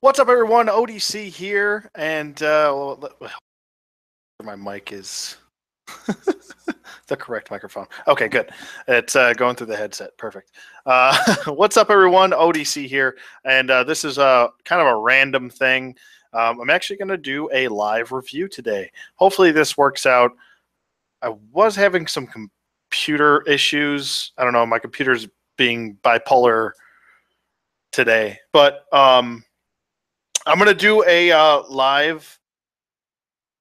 What's up, everyone? ODC here, and uh, well, my mic is the correct microphone. Okay, good. It's uh, going through the headset. Perfect. Uh, what's up, everyone? ODC here, and uh, this is a kind of a random thing. Um, I'm actually going to do a live review today. Hopefully, this works out. I was having some computer issues. I don't know. My computer's being bipolar today, but um, I'm going to do a uh, live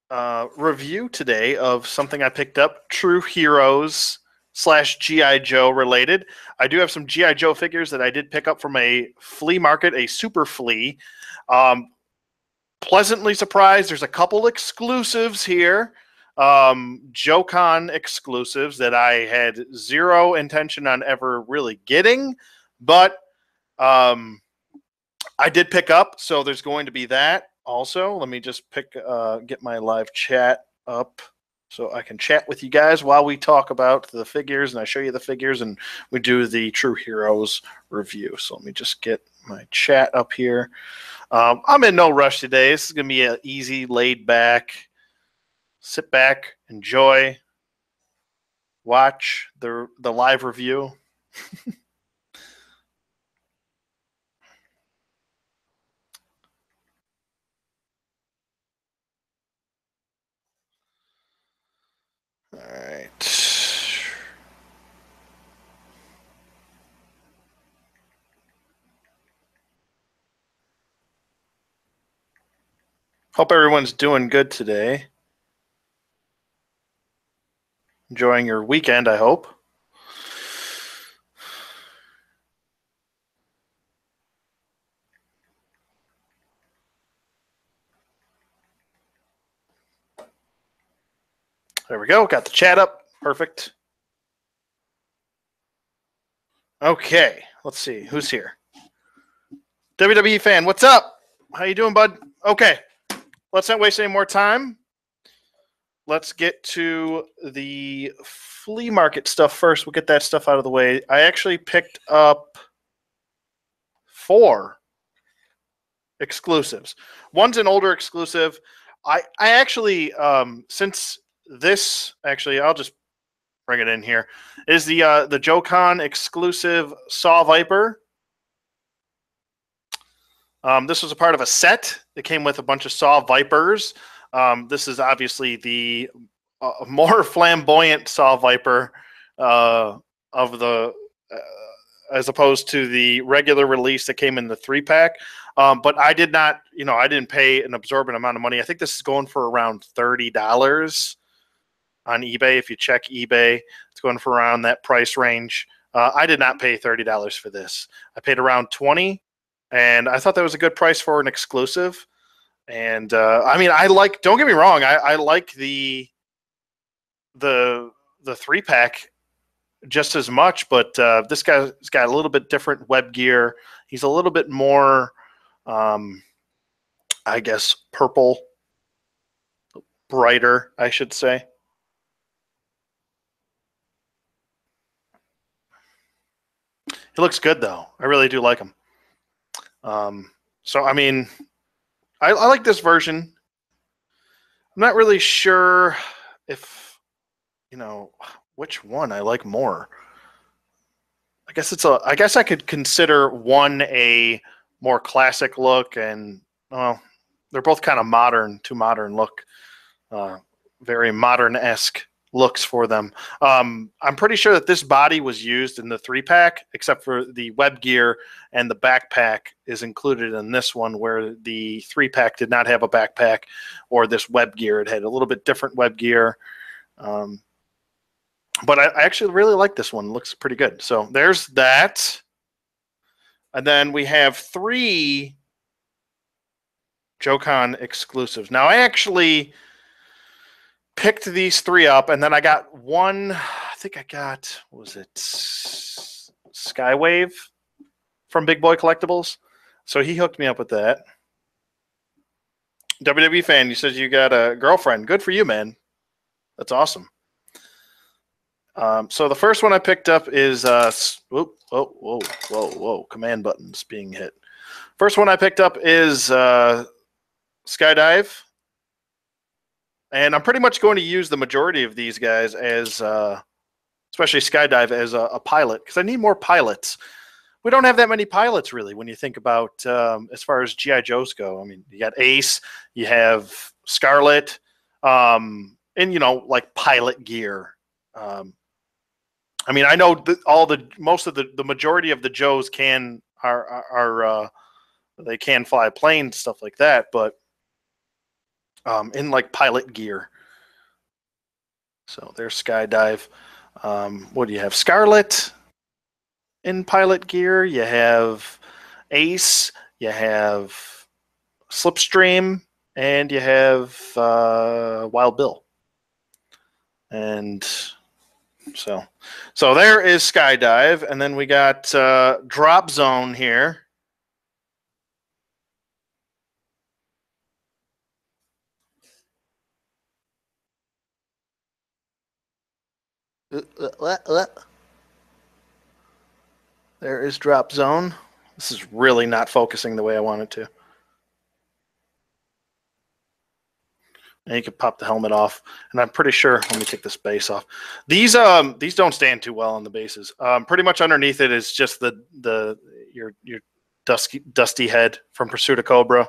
uh, review today of something I picked up, True Heroes slash GI Joe related. I do have some GI Joe figures that I did pick up from a flea market, a super flea. Um, pleasantly surprised. There's a couple exclusives here, um, JoeCon exclusives that I had zero intention on ever really getting, but um, I did pick up, so there's going to be that also. Let me just pick uh, get my live chat up so I can chat with you guys while we talk about the figures and I show you the figures and we do the True Heroes review. So let me just get my chat up here. Um, I'm in no rush today. This is gonna be an easy, laid back, sit back, enjoy, watch the the live review. All right. Hope everyone's doing good today. Enjoying your weekend, I hope. There we go. Got the chat up. Perfect. Okay, let's see who's here. WWE fan, what's up? How you doing, bud? Okay, let's not waste any more time. Let's get to the flea market stuff first. We'll get that stuff out of the way. I actually picked up four exclusives. One's an older exclusive. I I actually um, since this actually I'll just bring it in here is the uh, the JoeCon exclusive Saw Viper. Um, this was a part of a set that came with a bunch of Saw Vipers. Um, this is obviously the uh, more flamboyant Saw Viper uh, of the, uh, as opposed to the regular release that came in the three pack. Um, but I did not, you know, I didn't pay an absorbent amount of money. I think this is going for around thirty dollars on eBay. If you check eBay, it's going for around that price range. Uh, I did not pay thirty dollars for this. I paid around twenty, and I thought that was a good price for an exclusive. And uh, I mean, I like. Don't get me wrong. I, I like the the the three pack just as much, but uh, this guy's got a little bit different web gear. He's a little bit more, um, I guess, purple, brighter, I should say. He looks good though. I really do like him. Um, so I mean, I, I like this version. I'm not really sure if you know which one I like more. I guess it's a. I guess I could consider one a more classic look, and well, they're both kind of modern, too modern look, uh, very modern esque looks for them. Um, I'm pretty sure that this body was used in the three pack, except for the web gear and the backpack is included in this one, where the three pack did not have a backpack or this web gear. It had a little bit different web gear. Um, but I, I actually really like this one. It looks pretty good. So there's that. And then we have three JoeCon exclusives. Now, I actually picked these three up, and then I got one. I think I got was it Skywave from Big Boy Collectibles. So he hooked me up with that. WWE fan, you said you got a girlfriend. Good for you, man. That's awesome. Um, so the first one I picked up is uh, whoa, whoa, whoa, whoa, whoa, command buttons being hit. First one I picked up is uh, Skydive, and I'm pretty much going to use the majority of these guys as, uh, especially Skydive, as a, a pilot because I need more pilots. We don't have that many pilots really when you think about um, as far as GI Joes go. I mean, you got Ace, you have Scarlett, um, and you know like pilot gear. Um, I mean, I know all the most of the the majority of the Joes can are are, are uh, they can fly planes stuff like that, but um, in like pilot gear. So there's skydive. Um, what do you have? Scarlett in pilot gear. You have Ace. You have Slipstream, and you have uh, Wild Bill. And so, so there is skydive, and then we got uh, drop zone here. There is drop zone. This is really not focusing the way I want it to. And you can pop the helmet off, and I'm pretty sure. Let me take this base off. These um these don't stand too well on the bases. Um, pretty much underneath it is just the the your your dusky dusty head from Pursuit of Cobra.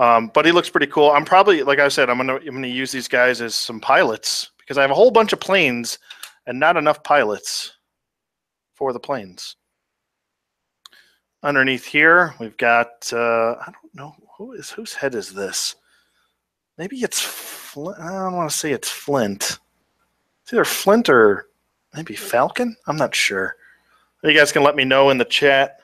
Um, but he looks pretty cool. I'm probably like I said, I'm gonna I'm gonna use these guys as some pilots because I have a whole bunch of planes and not enough pilots for the planes underneath here, we've got, uh, I don't know, who is whose head is this? Maybe it's, Flint. I don't want to say it's Flint. It's either Flint or maybe Falcon? I'm not sure. You guys can let me know in the chat.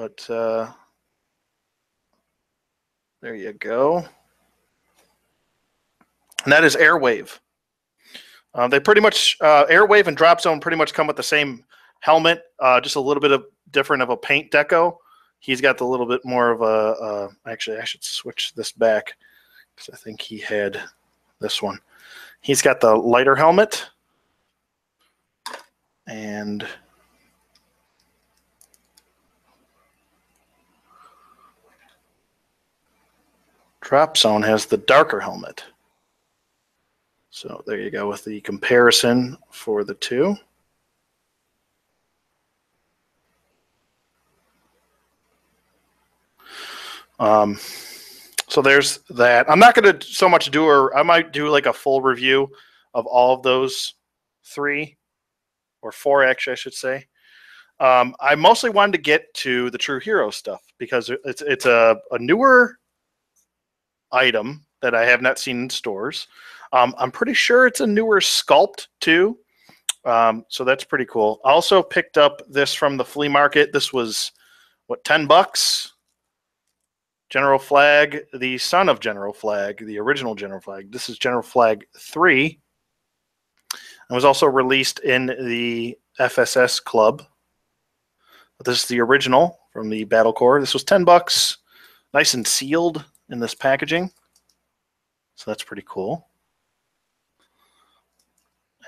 But uh, there you go. And that is Airwave. Uh, they pretty much uh, Airwave and Drop Zone pretty much come with the same helmet, uh, just a little bit of different of a paint deco. He's got the little bit more of a. Uh, actually, I should switch this back because I think he had this one. He's got the lighter helmet and. Drop Zone has the darker helmet. So there you go with the comparison for the two. Um, so there's that. I'm not going to so much do, or I might do like a full review of all of those three or four, actually, I should say. Um, I mostly wanted to get to the True Hero stuff because it's it's a, a newer item that I have not seen in stores. Um, I'm pretty sure it's a newer sculpt too. Um, so that's pretty cool. I also picked up this from the flea market. This was what, 10 bucks? General Flag, the son of General Flag, the original General Flag. This is General Flag 3. It was also released in the FSS Club. This is the original from the Battle Corps. This was 10 bucks, nice and sealed in this packaging. So that's pretty cool.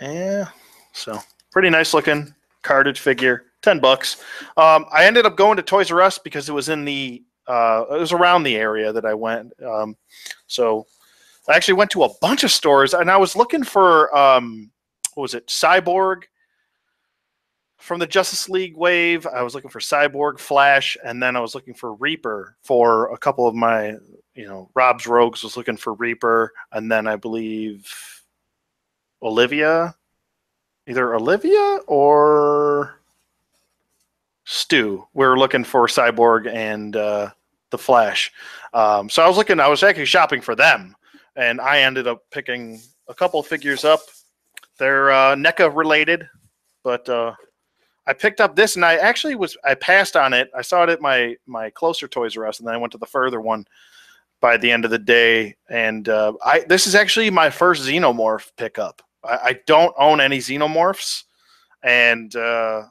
Yeah, so pretty nice looking carded figure. Ten bucks. Um, I ended up going to Toys R Us because it was in the uh, it was around the area that I went. Um, so I actually went to a bunch of stores and I was looking for um, what was it, Cyborg from the Justice League wave. I was looking for Cyborg, Flash, and then I was looking for Reaper for a couple of my, you know, Rob's Rogues was looking for Reaper, and then I believe Olivia, either Olivia or Stu. We are looking for Cyborg and uh, the Flash. Um, so I was looking. I was actually shopping for them, and I ended up picking a couple figures up. They're uh, NECA related, but uh, I picked up this, and I actually was I passed on it. I saw it at my my closer Toys R Us, and then I went to the further one by the end of the day. And uh, I this is actually my first Xenomorph pickup. I, I don't own any xenomorphs, and uh,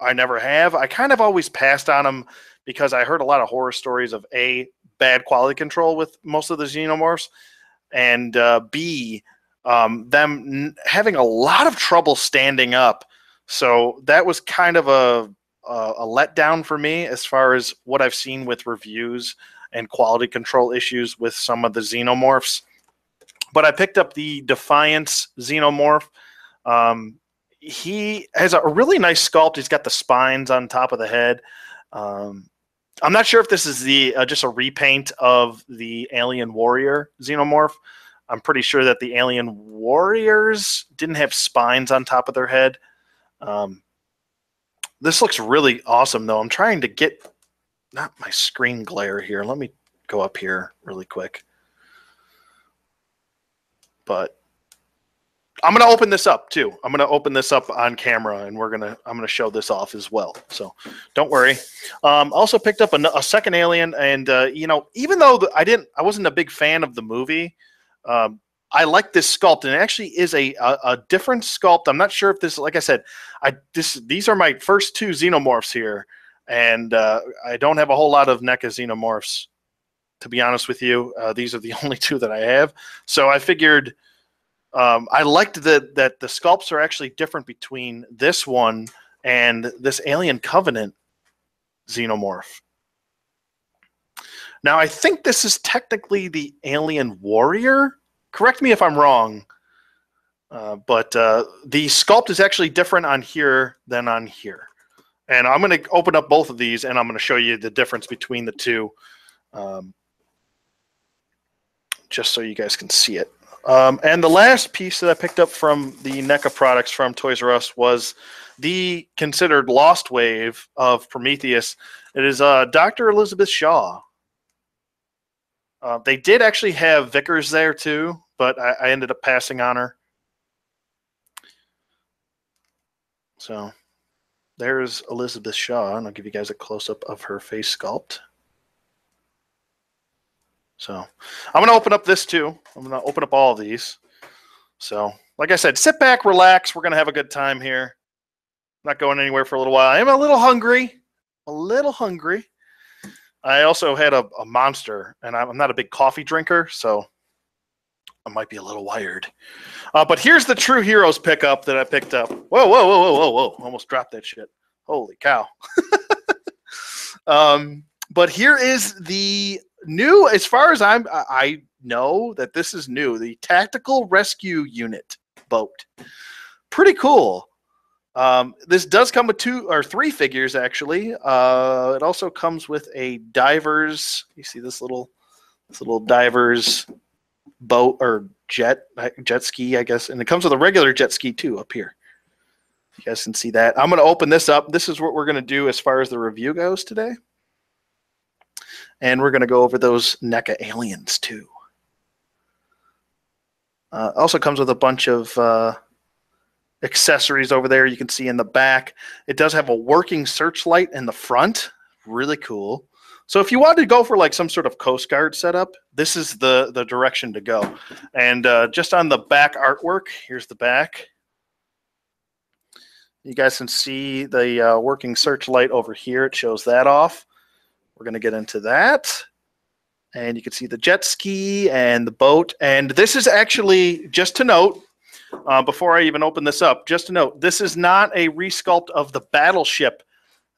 I never have. I kind of always passed on them because I heard a lot of horror stories of a bad quality control with most of the xenomorphs, and uh, b um, them n- having a lot of trouble standing up. So that was kind of a, a a letdown for me as far as what I've seen with reviews and quality control issues with some of the xenomorphs. But I picked up the Defiance xenomorph. Um, he has a really nice sculpt. He's got the spines on top of the head. Um, I'm not sure if this is the uh, just a repaint of the Alien Warrior xenomorph. I'm pretty sure that the Alien Warriors didn't have spines on top of their head. Um, this looks really awesome, though. I'm trying to get not my screen glare here. Let me go up here really quick. But I'm going to open this up too. I'm going to open this up on camera, and we're gonna I'm going to show this off as well. So don't worry. Um, also picked up a, a second Alien, and uh, you know, even though the, I didn't, I wasn't a big fan of the movie. Um, I like this sculpt, and it actually is a, a, a different sculpt. I'm not sure if this, like I said, I this these are my first two xenomorphs here, and uh, I don't have a whole lot of NECA xenomorphs, to be honest with you. Uh, these are the only two that I have, so I figured um, I liked that that the sculpts are actually different between this one and this Alien Covenant xenomorph. Now, I think this is technically the Alien Warrior. Correct me if I'm wrong, uh, but uh, the sculpt is actually different on here than on here. And I'm going to open up both of these, and I'm going to show you the difference between the two, um, just so you guys can see it. Um, and the last piece that I picked up from the NECA products from Toys R Us was the considered lost wave of Prometheus. It is uh, Dr. Elizabeth Shaw. Uh, they did actually have Vickers there too, but I, I ended up passing on her. So there's Elizabeth Shaw, and I'll give you guys a close up of her face sculpt. So I'm going to open up this too. I'm going to open up all of these. So, like I said, sit back, relax. We're going to have a good time here. not going anywhere for a little while. I am a little hungry. A little hungry. I also had a, a monster, and I'm not a big coffee drinker, so I might be a little wired. Uh, but here's the True Heroes pickup that I picked up. Whoa, whoa, whoa, whoa, whoa, whoa. Almost dropped that shit. Holy cow. um, but here is the new, as far as I'm, I know that this is new. The Tactical Rescue Unit boat. Pretty cool. Um, this does come with two or three figures actually. Uh, it also comes with a divers. You see this little, this little divers boat or jet jet ski, I guess, and it comes with a regular jet ski too up here. You guys can see that. I'm going to open this up. This is what we're going to do as far as the review goes today. And we're going to go over those NECA aliens too. Uh, also comes with a bunch of uh, accessories over there you can see in the back. It does have a working searchlight in the front. Really cool. So if you wanted to go for like some sort of Coast Guard setup, this is the, the direction to go. And uh, just on the back artwork, here's the back. You guys can see the uh, working searchlight over here. It shows that off. We're going to get into that. And you can see the jet ski and the boat. And this is actually, just to note, uh, before I even open this up, just to note, this is not a resculpt of the battleship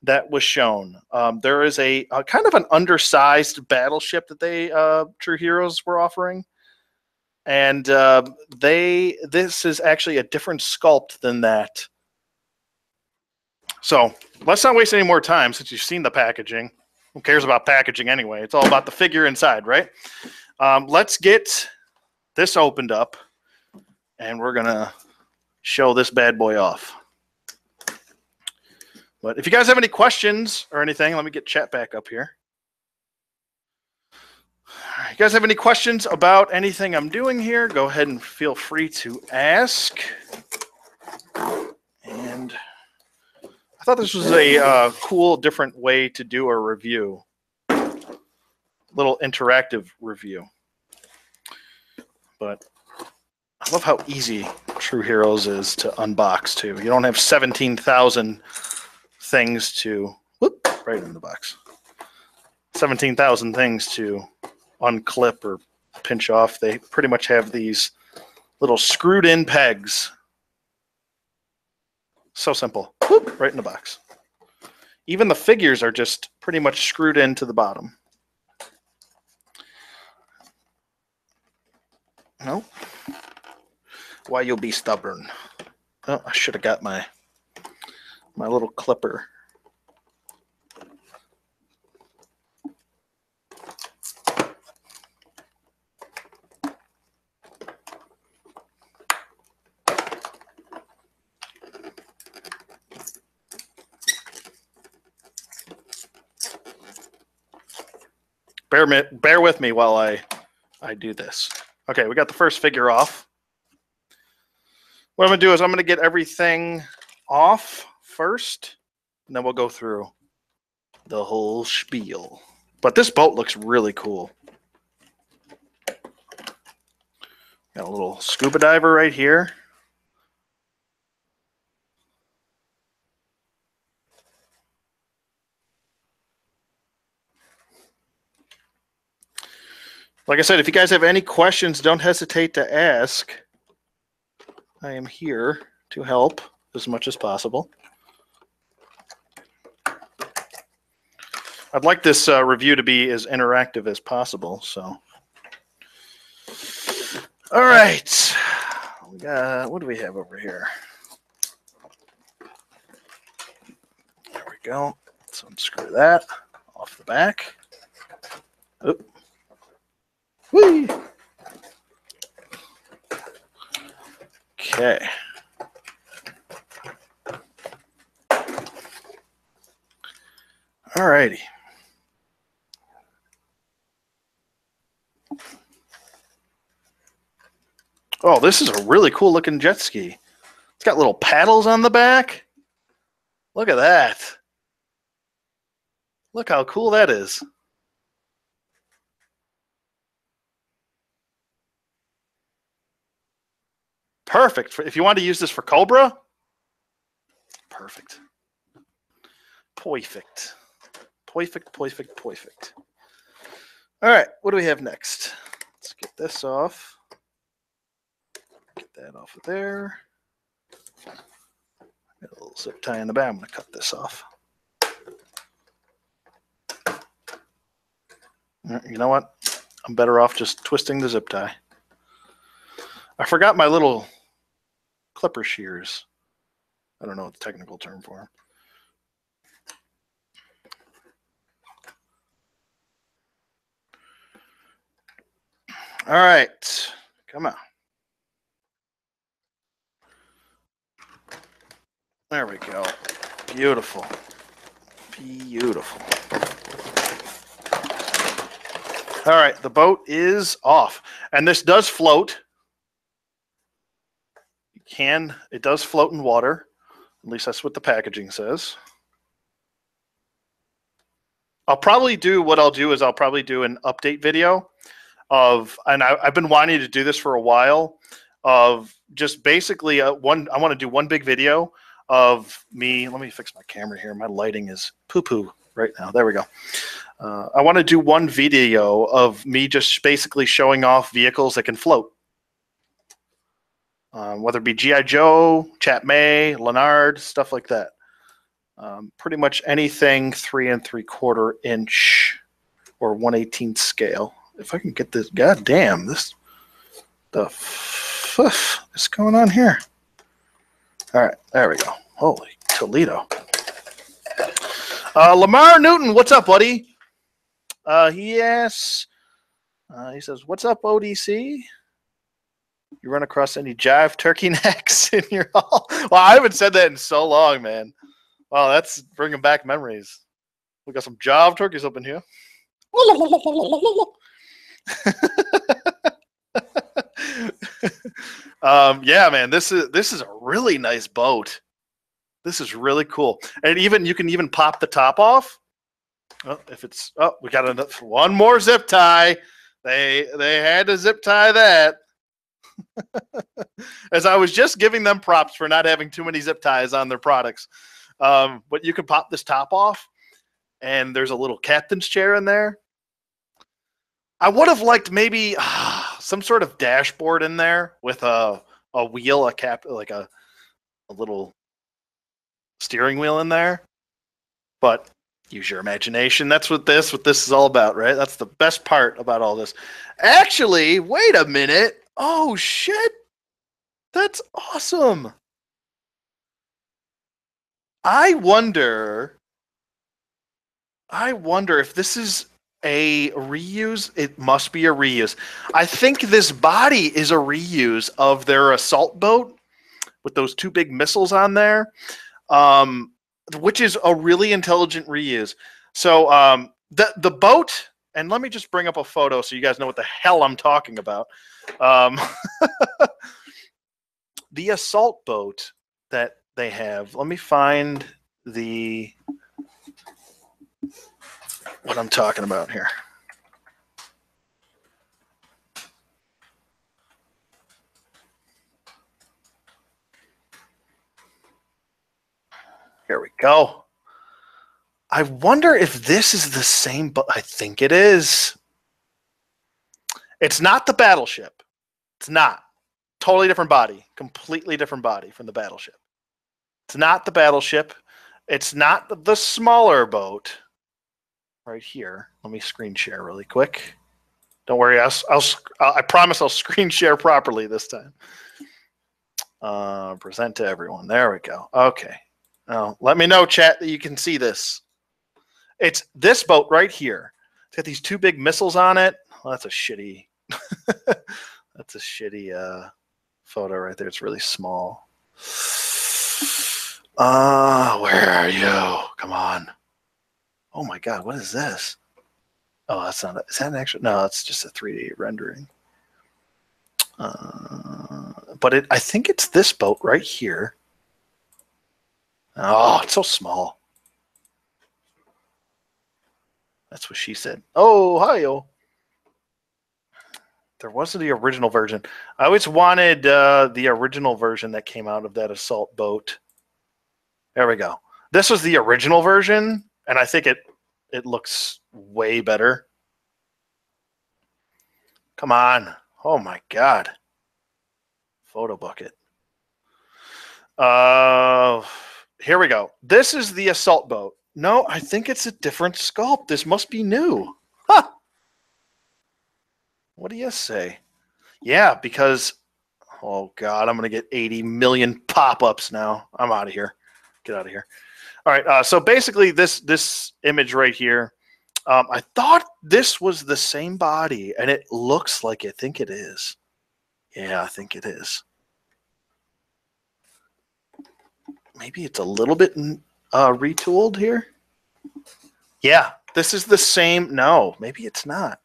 that was shown. Um, there is a, a, kind of an undersized battleship that they, uh, True Heroes, were offering. And uh, they, this is actually a different sculpt than that. So let's not waste any more time since you've seen the packaging. Who cares about packaging anyway? It's all about the figure inside, right? Um, let's get this opened up and we're to show this bad boy off. But if you guys have any questions or anything, let me get chat back up here. You guys have any questions about anything I'm doing here? Go ahead and feel free to ask. And I thought this was a uh, cool, different way to do a review. A little interactive review. But I love how easy True Heroes is to unbox too. You don't have 17,000 things to whoop, right in the box. 17,000 things to unclip or pinch off. They pretty much have these little screwed in pegs. So simple. Whoop, right in the box. Even the figures are just pretty much screwed into the bottom. No. Why you'll be stubborn. Oh, I should have got my my little clipper. Bear, me, bear with me while I, I do this. Okay, we got the first figure off. What I'm going to do is I'm going to get everything off first, and then we'll go through the whole spiel. But this boat looks really cool. Got a little scuba diver right here. Like I said, if you guys have any questions, don't hesitate to ask. I am here to help as much as possible. I'd like this uh, review to be as interactive as possible. So, all right, we got what do we have over here? There we go. So unscrew that off the back. Oop. Whee! Okay. All righty. Oh, this is a really cool looking jet ski. It's got little paddles on the back. Look at that. Look how cool that is. Perfect. If you want to use this for Cobra, perfect. Perfect. Perfect, perfect, perfect. All right, what do we have next? Let's get this off. That off of there. Got a little zip tie in the back. I'm going to cut this off. You know what? I'm better off just twisting the zip tie. I forgot my little clipper shears. I don't know what the technical term for them. All right, come on. There we go. Beautiful. Beautiful. All right, the boat is off. And this does float can it does float in water. At least that's what the packaging says. I'll probably do what I'll do is I'll probably do an update video of, and I, have been wanting to do this for a while, of just basically a one. I want to do one big video of me. Let me fix my camera here. My lighting is poo poo right now. There we go. Uh, I want to do one video of me just basically showing off vehicles that can float um, whether it be GI Joe, Chap Mei, Lanard, stuff like that. Um, pretty much anything three and three quarter inch or one eighteenth scale. If I can get this, god damn this, the f is going on here. All right, there we go. Holy Toledo. Uh, Lamar Newton, what's up, buddy? Uh, he asks, uh, he says, "What's up, ODC?" You run across any jive turkey necks in your hall? Well, I haven't said that in so long, man. Wow, that's bringing back memories. We got some jive turkeys up in here. um, yeah, man, this is this is a really nice boat. This is really cool, and even you can even pop the top off. Oh, if it's oh, we got another one more zip tie. They they had to zip tie that. As I was just giving them props for not having too many zip ties on their products. Um, but you can pop this top off, and there's a little captain's chair in there. I would have liked maybe uh, some sort of dashboard in there with a a wheel, a cap, like a a little steering wheel in there. But use your imagination. That's what this what this is all about, right? That's the best part about all this. Actually, wait a minute. Oh shit. That's awesome. I wonder I wonder if this is a reuse. It must be a reuse. I think this body is a reuse of their assault boat with those two big missiles on there, um, which is a really intelligent reuse. So um, the the boat, and let me just bring up a photo so you guys know what the hell I'm talking about. Um, the assault boat that they have. Let me find the what I'm talking about here. Here we go. I wonder if this is the same, but I think it is. It's not the battleship. It's not. Totally different body. Completely different body from the battleship. It's not the battleship. It's not the smaller boat right here. Let me screen share really quick. Don't worry, I'll, I'll I promise I'll screen share properly this time. Uh, present to everyone. There we go. Okay. Now let me know, chat, that you can see this. It's this boat right here. It's got these two big missiles on it. Well, that's a shitty. that's a shitty uh, photo right there. It's really small. Ah, uh, where are you? Come on. Oh my god, what is this? Oh, that's not. A, is that an actual? No, it's just a 3D rendering. Uh, but it, I think it's this boat right here. Oh, it's so small. That's what she said. Oh, hi. There wasn't the original version. I always wanted uh, the original version that came out of that assault boat. There we go. This was the original version, and I think it it looks way better. Come on. Oh my god. Photo bucket. Uh here we go. This is the assault boat. No, I think it's a different sculpt. This must be new. Huh. What do you say? Yeah, because oh god, I'm gonna get 80 million pop-ups now. I'm out of here. Get out of here. All right. Uh, so basically, this this image right here, um, I thought this was the same body, and it looks like I think it is. Yeah, I think it is. Maybe it's a little bit uh, retooled here. Yeah, this is the same. No, maybe it's not.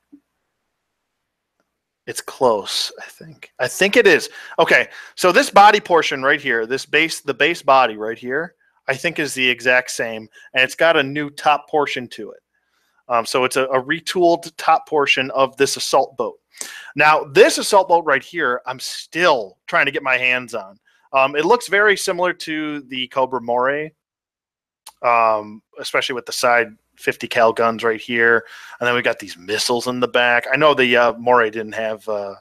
It's close, I think. I think it is. Okay, so this body portion right here, this base, the base body right here, I think is the exact same, and it's got a new top portion to it. Um, so it's a, a, retooled top portion of this assault boat. Now, this assault boat right here, I'm still trying to get my hands on. Um, it looks very similar to the Cobra Moray, um, especially with the side 50 cal guns right here, and then we got these missiles in the back. I know the uh, Moray didn't have uh,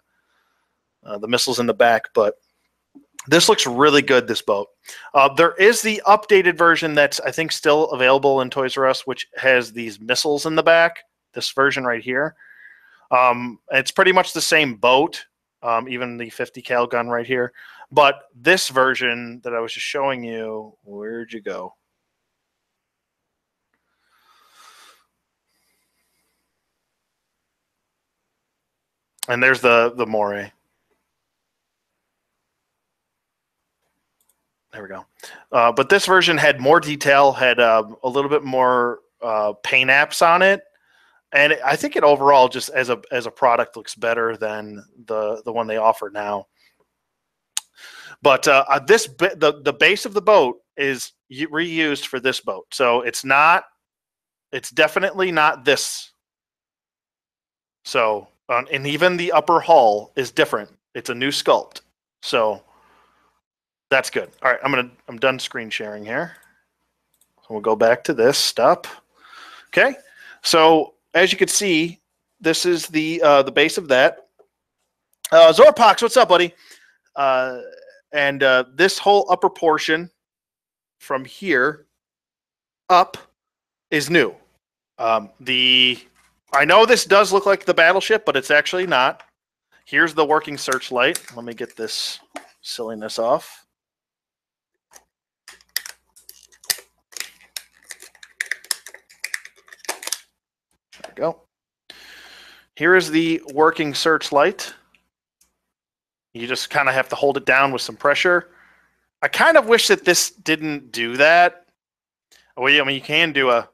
uh, the missiles in the back, but this looks really good, this boat. Uh, there is the updated version that's, I think, still available in Toys R Us, which has these missiles in the back. This version right here. Um, it's pretty much the same boat, um, even the 50 cal gun right here. But this version that I was just showing you, where'd you go? And there's the the Moray. There we go. Uh, but this version had more detail, had uh, a little bit more uh, paint apps on it, and I think it overall just as a as a product looks better than the the one they offer now. But uh, uh, this the the base of the boat is reused for this boat, so it's not. It's definitely not this. So, and even the upper hull is different. It's a new sculpt. So that's good. All right, I'm gonna I'm done screen sharing here. We'll go back to this. Stop. Okay. So as you can see, this is the uh, the base of that. Uh, Zorpox, what's up, buddy? Uh, and uh, this whole upper portion from here up is new. Um, the I know this does look like the battleship, but it's actually not. Here's the working searchlight. Let me get this silliness off. We go. Here is the working searchlight. You just kind of have to hold it down with some pressure. I kind of wish that this didn't do that. Well, yeah, I mean, you can do a.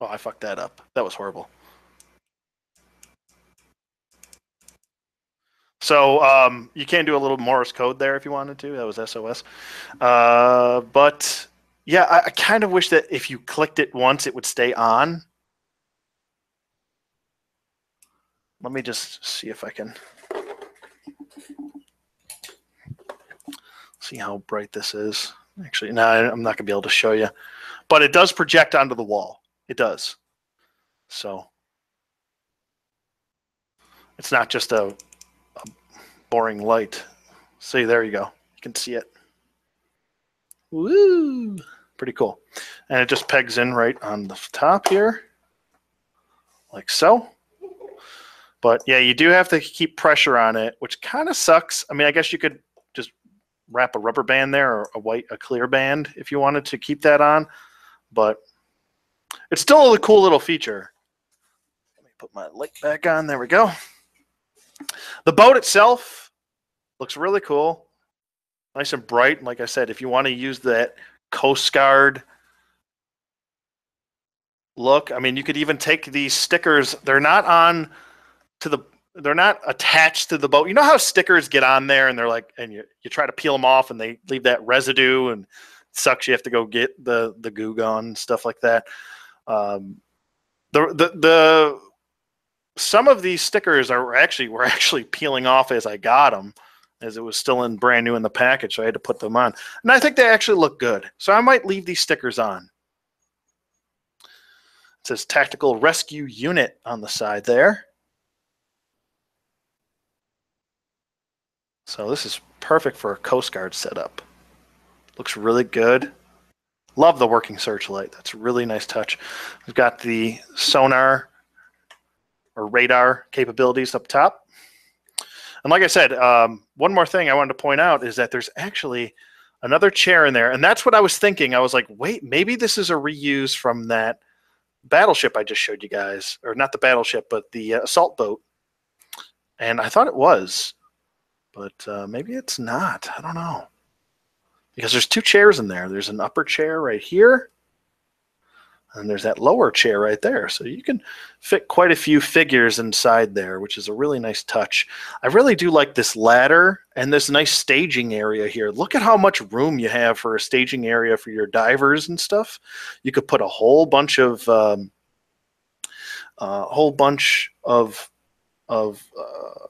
Oh, I fucked that up. That was horrible. So um, you can do a little Morse code there if you wanted to. That was SOS. Uh, but yeah, I, I kind of wish that if you clicked it once, it would stay on. Let me just see if I can see how bright this is. Actually, no, I'm not going to be able to show you. But it does project onto the wall. It does. So it's not just a, a boring light. See, there you go. You can see it. Woo! Pretty cool. And it just pegs in right on the top here, like so. But yeah, you do have to keep pressure on it, which kind of sucks. I mean, I guess you could just wrap a rubber band there or a white, a clear band if you wanted to keep that on. But it's still a cool little feature. Let me put my light back on. There we go. The boat itself looks really cool. Nice and bright. Like I said, if you want to use that Coast Guard look, I mean, you could even take these stickers. They're not on to the they're not attached to the boat. You know how stickers get on there and they're like, and you, you try to peel them off and they leave that residue and sucks. You have to go get the, the goo gone, stuff like that. Um, the, the, the, some of these stickers are actually, were actually peeling off as I got them as it was still in brand new in the package. So I had to put them on and I think they actually look good. So I might leave these stickers on. It says tactical rescue unit on the side there. So this is perfect for a Coast Guard setup. Looks really good. Love the working searchlight. That's a really nice touch. We've got the sonar or radar capabilities up top. And like I said, um, one more thing I wanted to point out is that there's actually another chair in there. And that's what I was thinking. I was like, wait, maybe this is a reuse from that battleship I just showed you guys. Or not the battleship, but the uh, assault boat. And I thought it was but uh, maybe it's not. I don't know. Because there's two chairs in there. There's an upper chair right here, and there's that lower chair right there. So you can fit quite a few figures inside there, which is a really nice touch. I really do like this ladder and this nice staging area here. Look at how much room you have for a staging area for your divers and stuff. You could put a whole bunch of um, a whole bunch of of uh,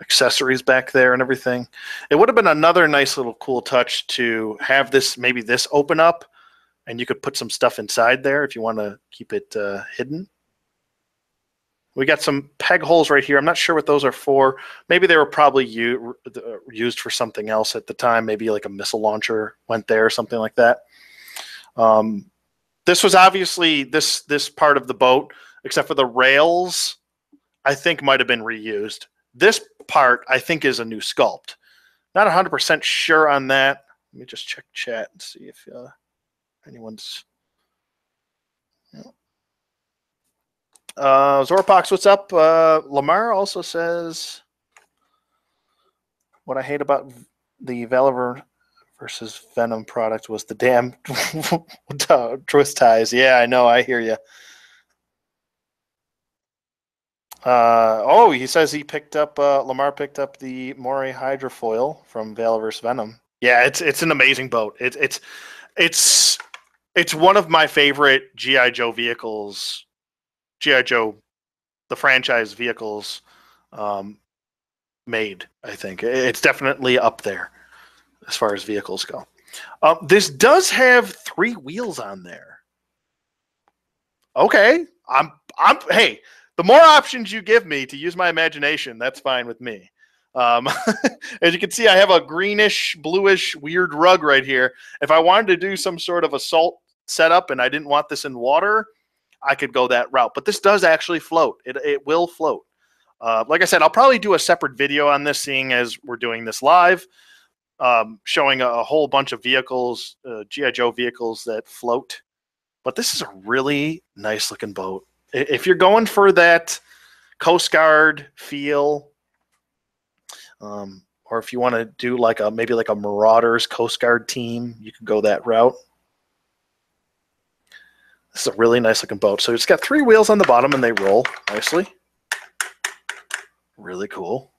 accessories back there and everything. It would have been another nice little cool touch to have this maybe this open up and you could put some stuff inside there if you want to keep it uh, hidden. We got some peg holes right here. I'm not sure what those are for. Maybe they were probably used for something else at the time. Maybe like a missile launcher went there or something like that. Um, this was obviously this this part of the boat, except for the rails. I think might have been reused. This part, I think, is a new sculpt. Not 100% sure on that. Let me just check chat and see if uh, anyone's. Uh, Zorpox, what's up? Uh, Lamar also says, What I hate about the Valor versus Venom product was the damn twist ties. Yeah, I know. I hear you. Uh, oh, he says he picked up uh, Lamar picked up the Moray hydrofoil from Valor vs Venom. Yeah, it's it's an amazing boat. It's it's it's it's one of my favorite GI Joe vehicles. GI Joe, the franchise vehicles, um, made. I think it's definitely up there. as far as vehicles go. Um, this does have three wheels on there. Okay, I'm I'm hey, the more options you give me to use my imagination, that's fine with me. Um, as you can see, I have a greenish, bluish, weird rug right here. If I wanted to do some sort of assault setup and I didn't want this in water, I could go that route. But this does actually float. It, it will float. Uh, like I said, I'll probably do a separate video on this, seeing as we're doing this live, um, showing a, a, whole bunch of vehicles, uh, GI Joe vehicles that float. But this is a really nice looking boat. If you're going for that Coast Guard feel, um, or if you want to do like a maybe like a Marauders Coast Guard team, you could go that route. This is a really nice looking boat. So it's got three wheels on the bottom and they roll nicely. Really cool.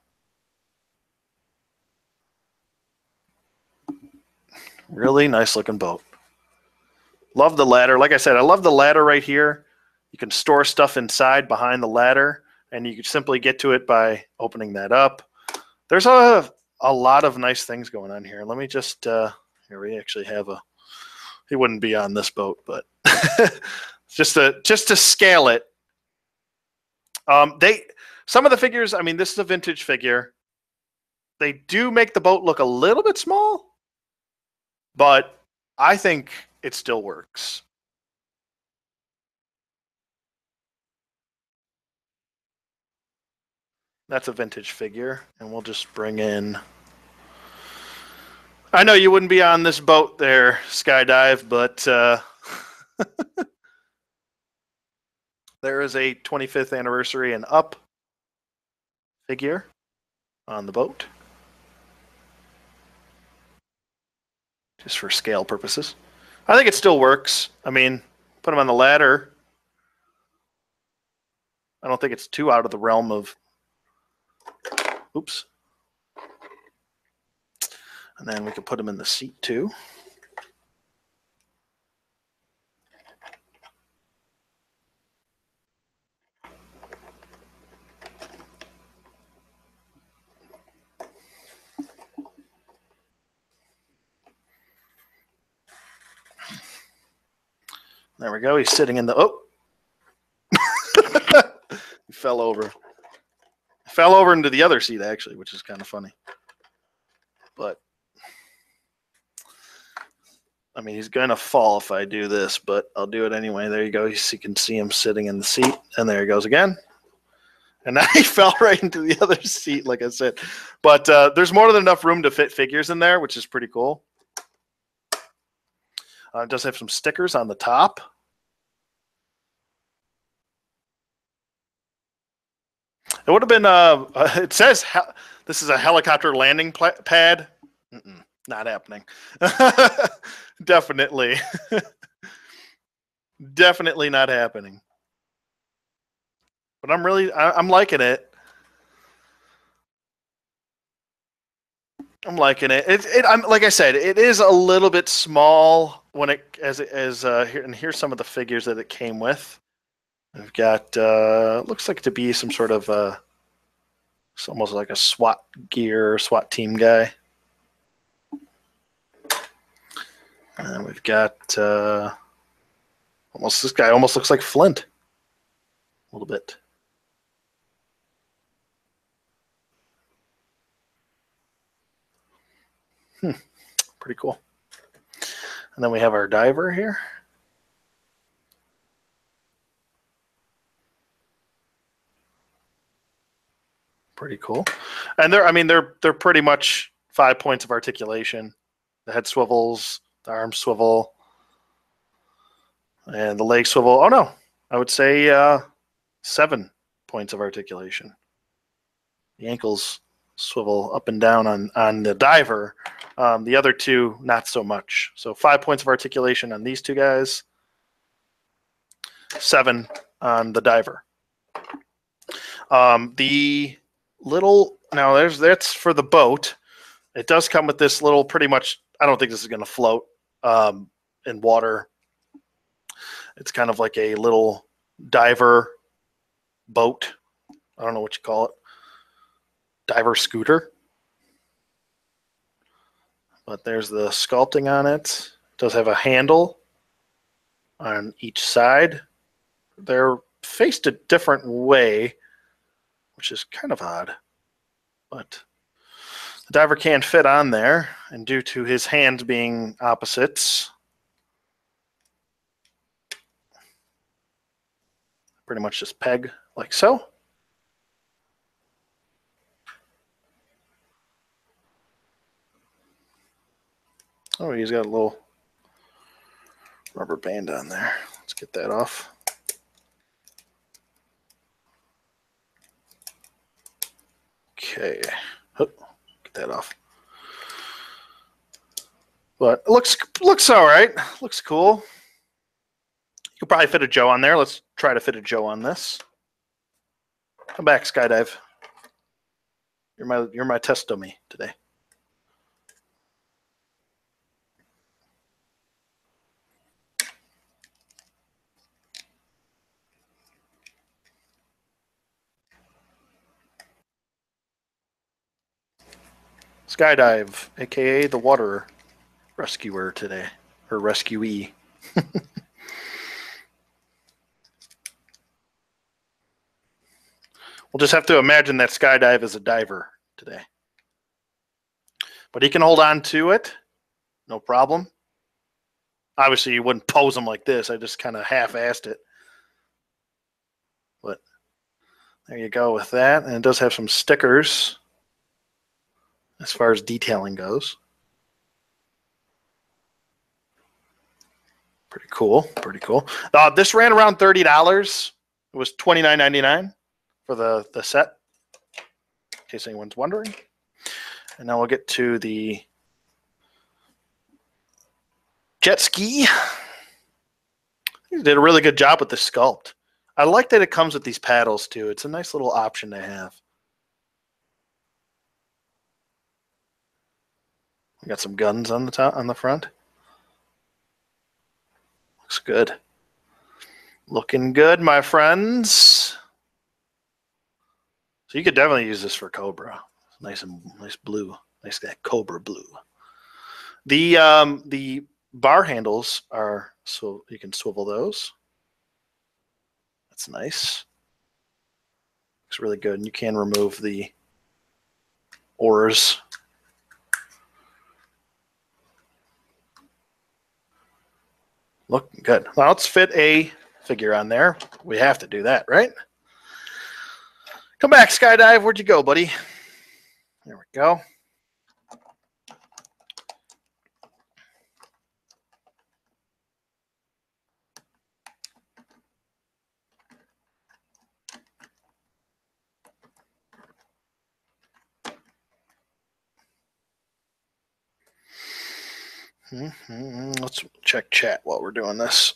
Really nice looking boat. Love the ladder. Like I said, I love the ladder right here. You can store stuff inside behind the ladder, and you can simply get to it by opening that up. There's a, a lot of nice things going on here. Let me just, uh, here we actually have a, he wouldn't be on this boat, but just to, just to scale it. Um, they, some of the figures, I mean, this is a vintage figure. They do make the boat look a little bit small, but I think it still works. That's a vintage figure, and we'll just bring in. I know you wouldn't be on this boat there, Skydive, but uh, there is a 25th anniversary and up figure on the boat. Just for scale purposes. I think it still works. I mean, put them on the ladder. I don't think it's too out of the realm of Oops. And then we can put them in the seat too. There we go. He's sitting in the. Oh, he fell over. Fell over into the other seat actually, which is kind of funny. But I mean, he's going to fall if I do this, but I'll do it anyway. There you go. You can see him sitting in the seat, and there he goes again. And now he fell right into the other seat, like I said. But uh, there's more than enough room to fit figures in there, which is pretty cool. Uh, it does have some stickers on the top. It would have been. Uh, it says this is a helicopter landing pad. Mm-mm, not happening. Definitely. Definitely not happening. But I'm really, I, am liking it. I'm liking it. It, it. I'm like I said, it is a little bit small when it as as uh, here and here's some of the figures that it came with. We've got uh, looks like to be some sort of uh, it's almost like a SWAT gear, SWAT team guy. And we've got uh, almost this guy almost looks like Flint a little bit. Hmm, pretty cool. And then we have our diver here. pretty cool. And they're, I mean, they're they're pretty much five points of articulation. The head swivels, the arm swivel, and the leg swivel. Oh no, I would say uh, seven points of articulation. The ankles swivel up and down on on the diver. Um, the other two, not so much. So five points of articulation on these two guys. Seven on the diver. Um, the little now there's that's for the boat. It does come with this little pretty much I don't think this is going to float um, in water. It's kind of like a little diver boat. I don't know what you call it. Diver scooter. but there's the sculpting on it. it does have a handle on each side. They're faced a different way, which is kind of odd. But the diver can't fit on there, and due to his hands being opposites, pretty much just peg like so. Oh, he's got a little rubber band on there. Let's get that off. Okay, that off. But it looks looks all right. Looks cool. You could probably fit a Joe on there. Let's try to fit a Joe on this. Come back, skydive. You're my you're my test dummy today. Skydive, aka the water rescuer today, or rescuee. we'll just have to imagine that Skydive is a diver today. But he can hold on to it, no problem. Obviously, you wouldn't pose him like this. I just kind of half-assed it. But there you go with that. And it does have some stickers as far as detailing goes. Pretty cool. Pretty cool. Uh, this ran around thirty dollars. It was twenty nine ninety nine for the the set. In case anyone's wondering. And now we'll get to the jet ski. He did a really good job with the sculpt. I like that it comes with these paddles too. It's a nice little option to have. We got some guns on the top on the front. Looks good. Looking good, my friends. So you could definitely use this for Cobra. Nice and nice blue. Nice that Cobra blue. The um the bar handles are so you can swivel those. That's nice. Looks really good. And you can remove the oars Looking good. Well, let's fit a figure on there. We have to do that, right? Come back, Skydive. Where'd you go, buddy? There we go. Mm-hmm. Let's check chat while we're doing this.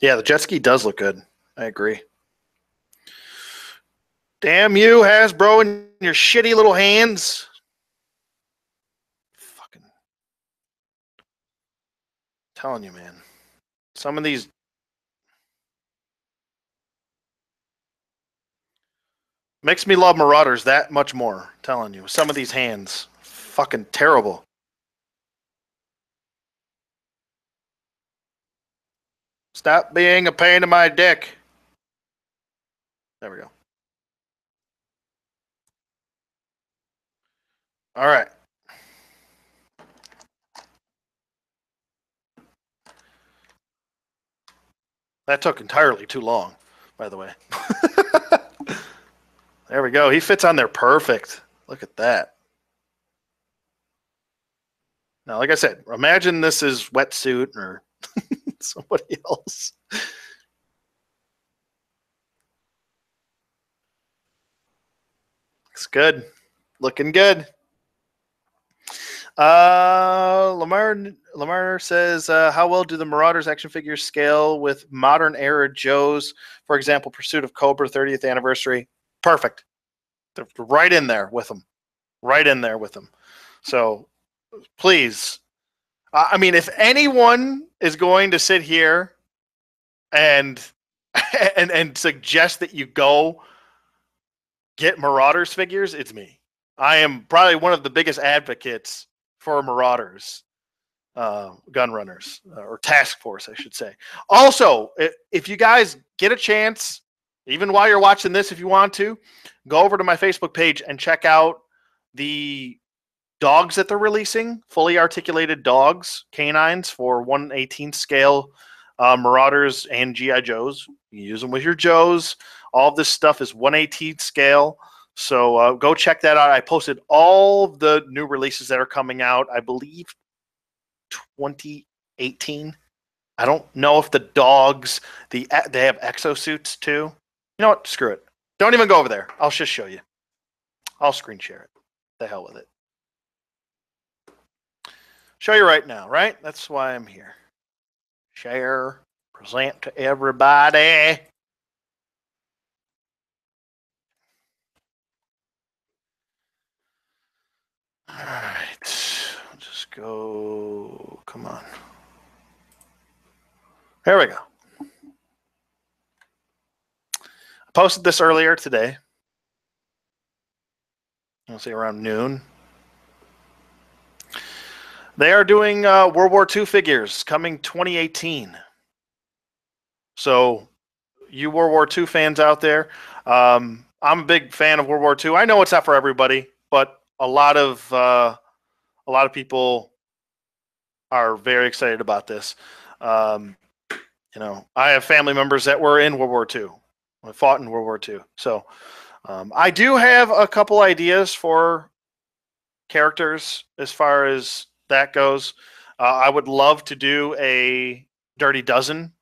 Yeah, the jet ski does look good. I agree. Damn you, Hasbro, and your shitty little hands. Fucking telling you, man. Some of these makes me love Marauders that much more. I'm telling you, some of these hands, fucking terrible. Stop being a pain in my dick. There we go. All right. That took entirely too long, by the way. there we go. He fits on there perfect. Look at that. Now, like I said, imagine this is wetsuit or somebody else. Looks good. Looking good. Uh, Lamar Lamar says, uh, "How well do the Marauders action figures scale with modern era Joes? For example, Pursuit of Cobra 30th anniversary. Perfect. They're right in there with them. Right in there with them. So, please, I mean, if anyone is going to sit here and and and suggest that you go get Marauders figures, it's me. I am probably one of the biggest advocates for Marauders, uh, gun runners, uh, or task force, I should say. Also, if you guys get a chance, even while you're watching this, if you want to, go over to my Facebook page and check out the dogs that they're releasing fully articulated dogs, canines for 118th scale uh, Marauders and GI Joes. You use them with your Joes. All this stuff is 118th scale. So uh, go check that out. I posted all the new releases that are coming out. I believe 2018. I don't know if the dogs the uh, they have exosuits too. You know what? Screw it. Don't even go over there. I'll just show you. I'll screen share it. The hell with it. Show you right now, right? That's why I'm here. Share, present to everybody. All right. Go. Come on. There we go. I posted this earlier today. I'll say around noon. They are doing uh, World War II figures coming 2018. So, you World War II fans out there, um, I'm a big fan of World War II. I know it's not for everybody, but a lot of uh, a lot of people are very excited about this. Um, you know, I have family members that were in World War II, fought in World War II. So, um, I do have a couple ideas for characters as far as that goes. Uh, I would love to do a Dirty Dozen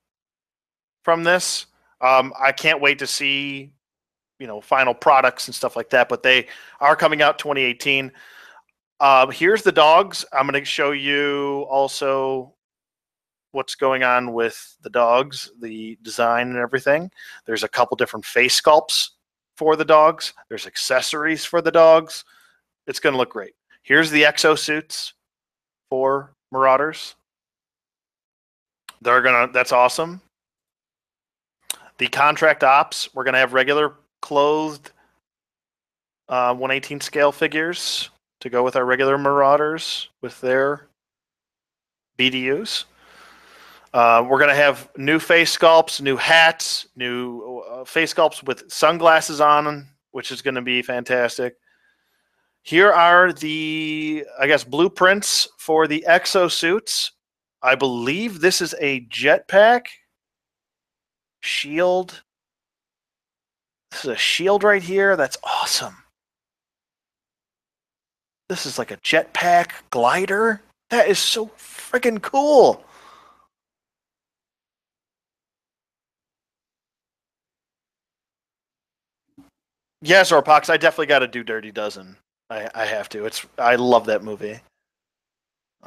from this. Um, I can't wait to see, you know, final products and stuff like that. But they are coming out 2018. Uh, here's the dogs. I'm going to show you also what's going on with the dogs, the design and everything. There's a couple different face sculpts for the dogs. There's accessories for the dogs. It's going to look great. Here's the exosuits for Marauders. They're gonna. That's awesome. The contract ops. We're gonna have regular clothed uh, 118 scale figures to go with our regular Marauders with their BDUs. Uh, we're going to have new face sculpts, new hats, new uh, face sculpts with sunglasses on which is going to be fantastic. Here are the, I guess, blueprints for the exosuits. I believe this is a jetpack shield. This is a shield right here. That's awesome. This is like a jetpack glider. That is so freaking cool. Yes, or Pox, I definitely got to do Dirty Dozen. I, I have to. It's I love that movie.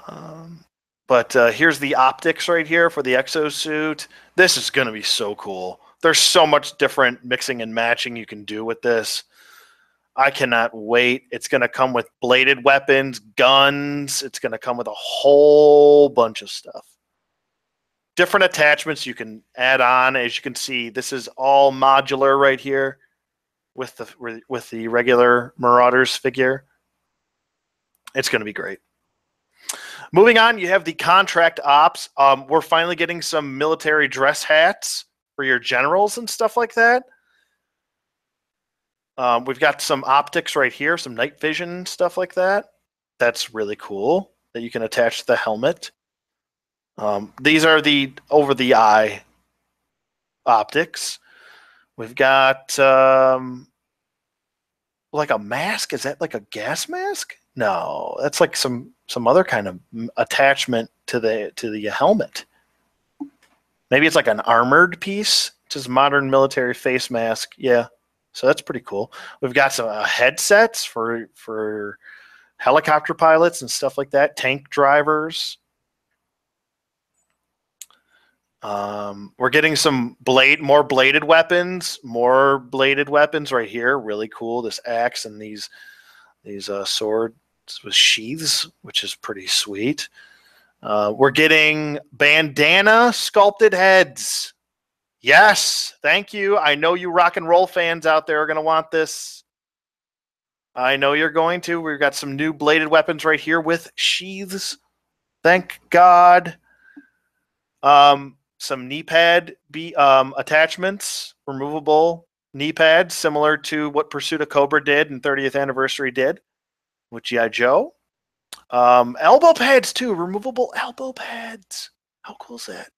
Um, but uh, here's the optics right here for the exosuit. This is going to be so cool. There's so much different mixing and matching you can do with this. I cannot wait. It's going to come with bladed weapons, guns. It's going to come with a whole bunch of stuff. Different attachments you can add on. As you can see, this is all modular right here with the with the regular Marauders figure. It's going to be great. Moving on, you have the contract ops. Um, we're finally getting some military dress hats for your generals and stuff like that. Um, we've got some optics right here, some night vision stuff like that. That's really cool that you can attach to the helmet. Um, these are the over the eye optics. We've got um, like a mask. Is that like a gas mask? No, that's like some some other kind of attachment to the to the helmet. Maybe it's like an armored piece, just modern military face mask. Yeah, so that's pretty cool. We've got some uh, headsets for for helicopter pilots and stuff like that, tank drivers. Um, we're getting some blade, more bladed weapons, more bladed weapons right here. Really cool. This axe and these these uh, swords with sheaths, which is pretty sweet. Uh, we're getting bandana sculpted heads. Yes, thank you. I know you rock and roll fans out there are going to want this. I know you're going to. We've got some new bladed weapons right here with sheaths. Thank God. Um, some knee pad be um, attachments, removable knee pads, similar to what Pursuit of Cobra did and 30th anniversary did with GI Joe. Um, elbow pads too, removable elbow pads. How cool is that?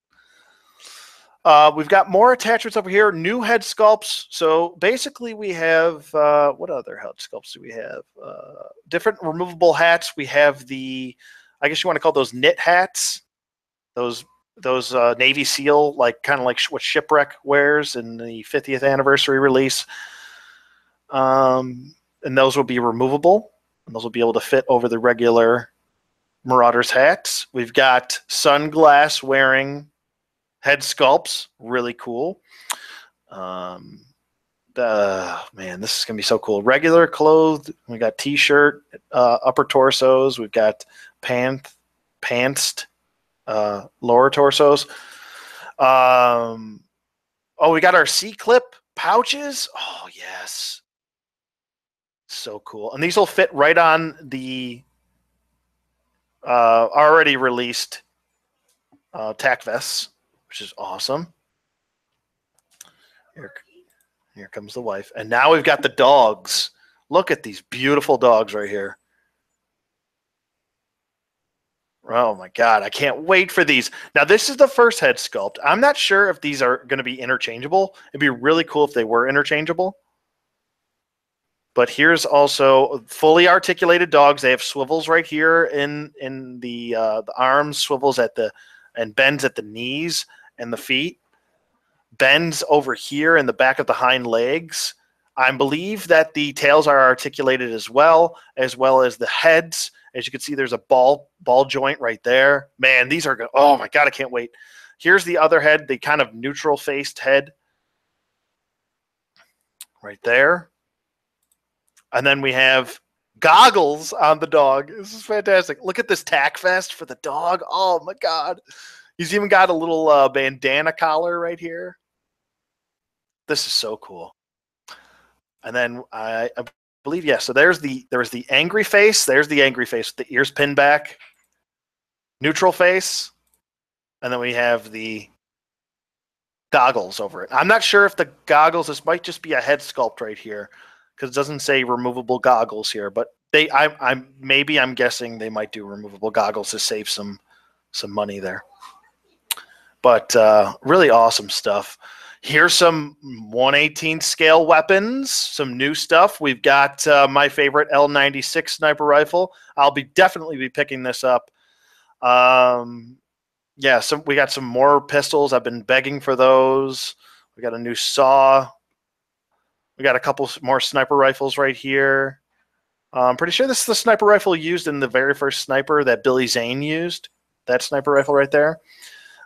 Uh, we've got more attachments over here, new head sculpts. So basically, we have uh, what other head sculpts do we have? Uh, different removable hats. We have the, I guess you want to call those knit hats. Those those uh, Navy SEAL, like kind of like what Shipwreck wears in the 50th anniversary release. Um, and those will be removable. And those will be able to fit over the regular Marauders hats. We've got sunglass wearing head sculpts, really cool. Um, uh, man, this is gonna be so cool. Regular clothed, we got t-shirt, uh, upper torsos. We've got pant, pantsed, uh, lower torsos. Um, oh, we got our C clip pouches. Oh yes, so cool. And these will fit right on the uh, already released uh, tack vests which is awesome. Here, here comes the wife. And now we've got the dogs. Look at these beautiful dogs right here. Oh my God, I can't wait for these. Now, this is the first head sculpt. I'm not sure if these are going to be interchangeable. It'd be really cool if they were interchangeable. But here's also fully articulated dogs. They have swivels right here in in the uh, the arms, swivels at the and bends at the knees and the feet, bends over here in the back of the hind legs. I believe that the tails are articulated as well, as well as the heads. As you can see, there's a ball ball joint right there. Man, these are good. Oh my god, I can't wait. Here's the other head, the kind of neutral faced head. Right there. And then we have goggles on the dog. This is fantastic. Look at this tack vest for the dog. Oh my god. He's even got a little uh, bandana collar right here. This is so cool. And then I, I believe yeah. So there's the there's the angry face. There's the angry face with the ears pinned back. Neutral face, and then we have the goggles over it. I'm not sure if the goggles. This might just be a head sculpt right here because it doesn't say removable goggles here. But they, I, I'm maybe I'm guessing they might do removable goggles to save some some money there. But uh, really awesome stuff. Here's some 118 scale weapons, some new stuff. We've got uh, my favorite L96 sniper rifle. I'll be definitely be picking this up. Um, yeah, so we got some more pistols. I've been begging for those. We got a new saw. We got a couple more sniper rifles right here. I'm pretty sure this is the sniper rifle used in the very first sniper that Billy Zane used. That sniper rifle right there.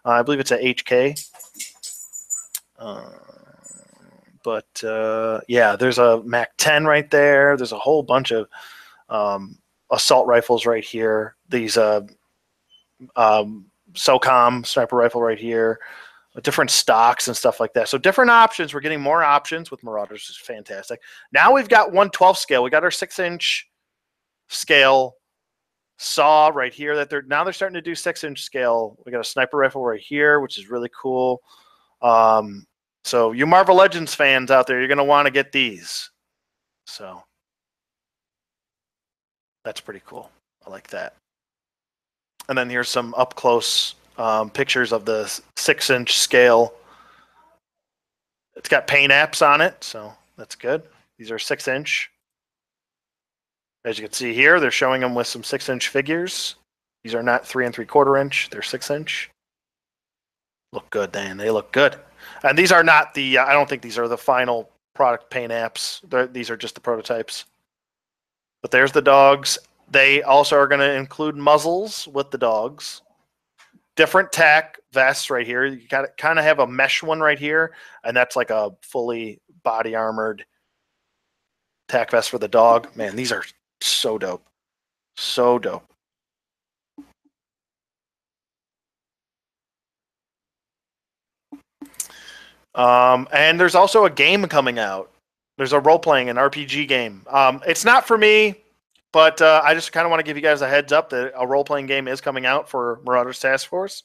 Uh, I believe it's a HK. Uh, but uh, yeah, there's a Mac 10 right there. There's a whole bunch of um, assault rifles right here. These uh, um, SOCOM sniper rifle right here. Different stocks and stuff like that. So different options. We're getting more options with Marauders, is fantastic. Now we've got 112 scale. We got our six inch scale saw right here that they're now they're starting to do six inch scale. We got a sniper rifle right here, which is really cool. Um, so you Marvel Legends fans out there, you're gonna want to get these. So that's pretty cool. I like that. And then here's some up close um, pictures of the six inch scale. It's got paint apps on it, so that's good. These are six inch. As you can see here, they're showing them with some six inch figures. These are not three and three quarter inch, they're six inch. Look good, Dan. They look good. And these are not the, uh, I don't think these are the final product paint apps. They're, these are just the prototypes. But there's the dogs. They also are going to include muzzles with the dogs. Different tack vests right here. You got kind of have a mesh one right here, and that's like a fully body armored tack vest for the dog. Man, these are so dope. So dope. Um, and there's also a game coming out. There's a role playing, an RPG game. Um, it's not for me, but uh, I just kind of want to give you guys a heads up that a role playing game is coming out for Marauders Task Force.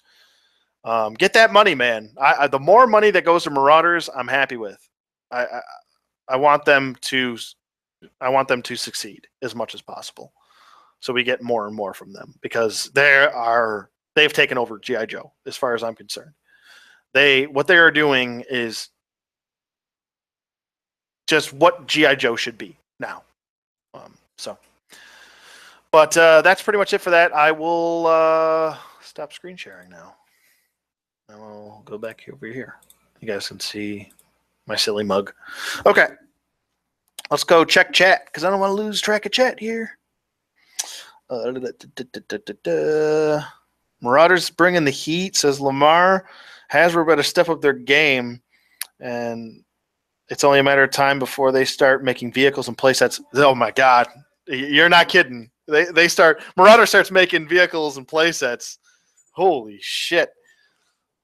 Um, get that money, man. I, I, the more money that goes to Marauders, I'm happy with. I, I, I want them to I want them to succeed as much as possible, so we get more and more from them because they are they've taken over GI Joe as far as I'm concerned. They what they are doing is just what GI Joe should be now. Um, so, but uh, that's pretty much it for that. I will uh, stop screen sharing now. And we'll go back over here. You guys can see my silly mug. Okay, let's go check chat because I don't want to lose track of chat here. Uh, da, da, da, Marauders bringing the heat, says Lamar. Hasbro better step up their game, and it's only a matter of time before they start making vehicles and playsets. Oh my god, you're not kidding. They they start Marauder starts making vehicles and playsets. Holy shit!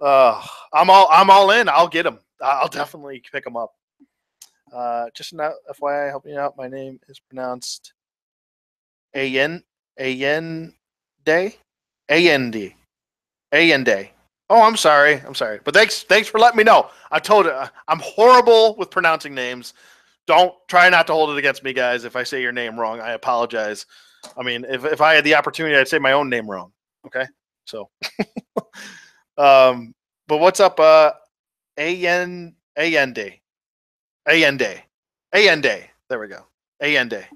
Uh, I'm all I'm all in. I'll get them. I'll definitely pick them up. Uh, just not FYI, help me out. My name is pronounced A N A N Day A N D A N Day. Oh, I'm sorry. I'm sorry. But thanks thanks for letting me know. I told you I'm horrible with pronouncing names. Don't try not to hold it against me, guys. If I say your name wrong, I apologize. I mean, if, if I had the opportunity, I'd say my own name wrong. Okay. So, um, but what's up? Uh, A N A N Day, A N Day, A N Day. There we go. A N Day.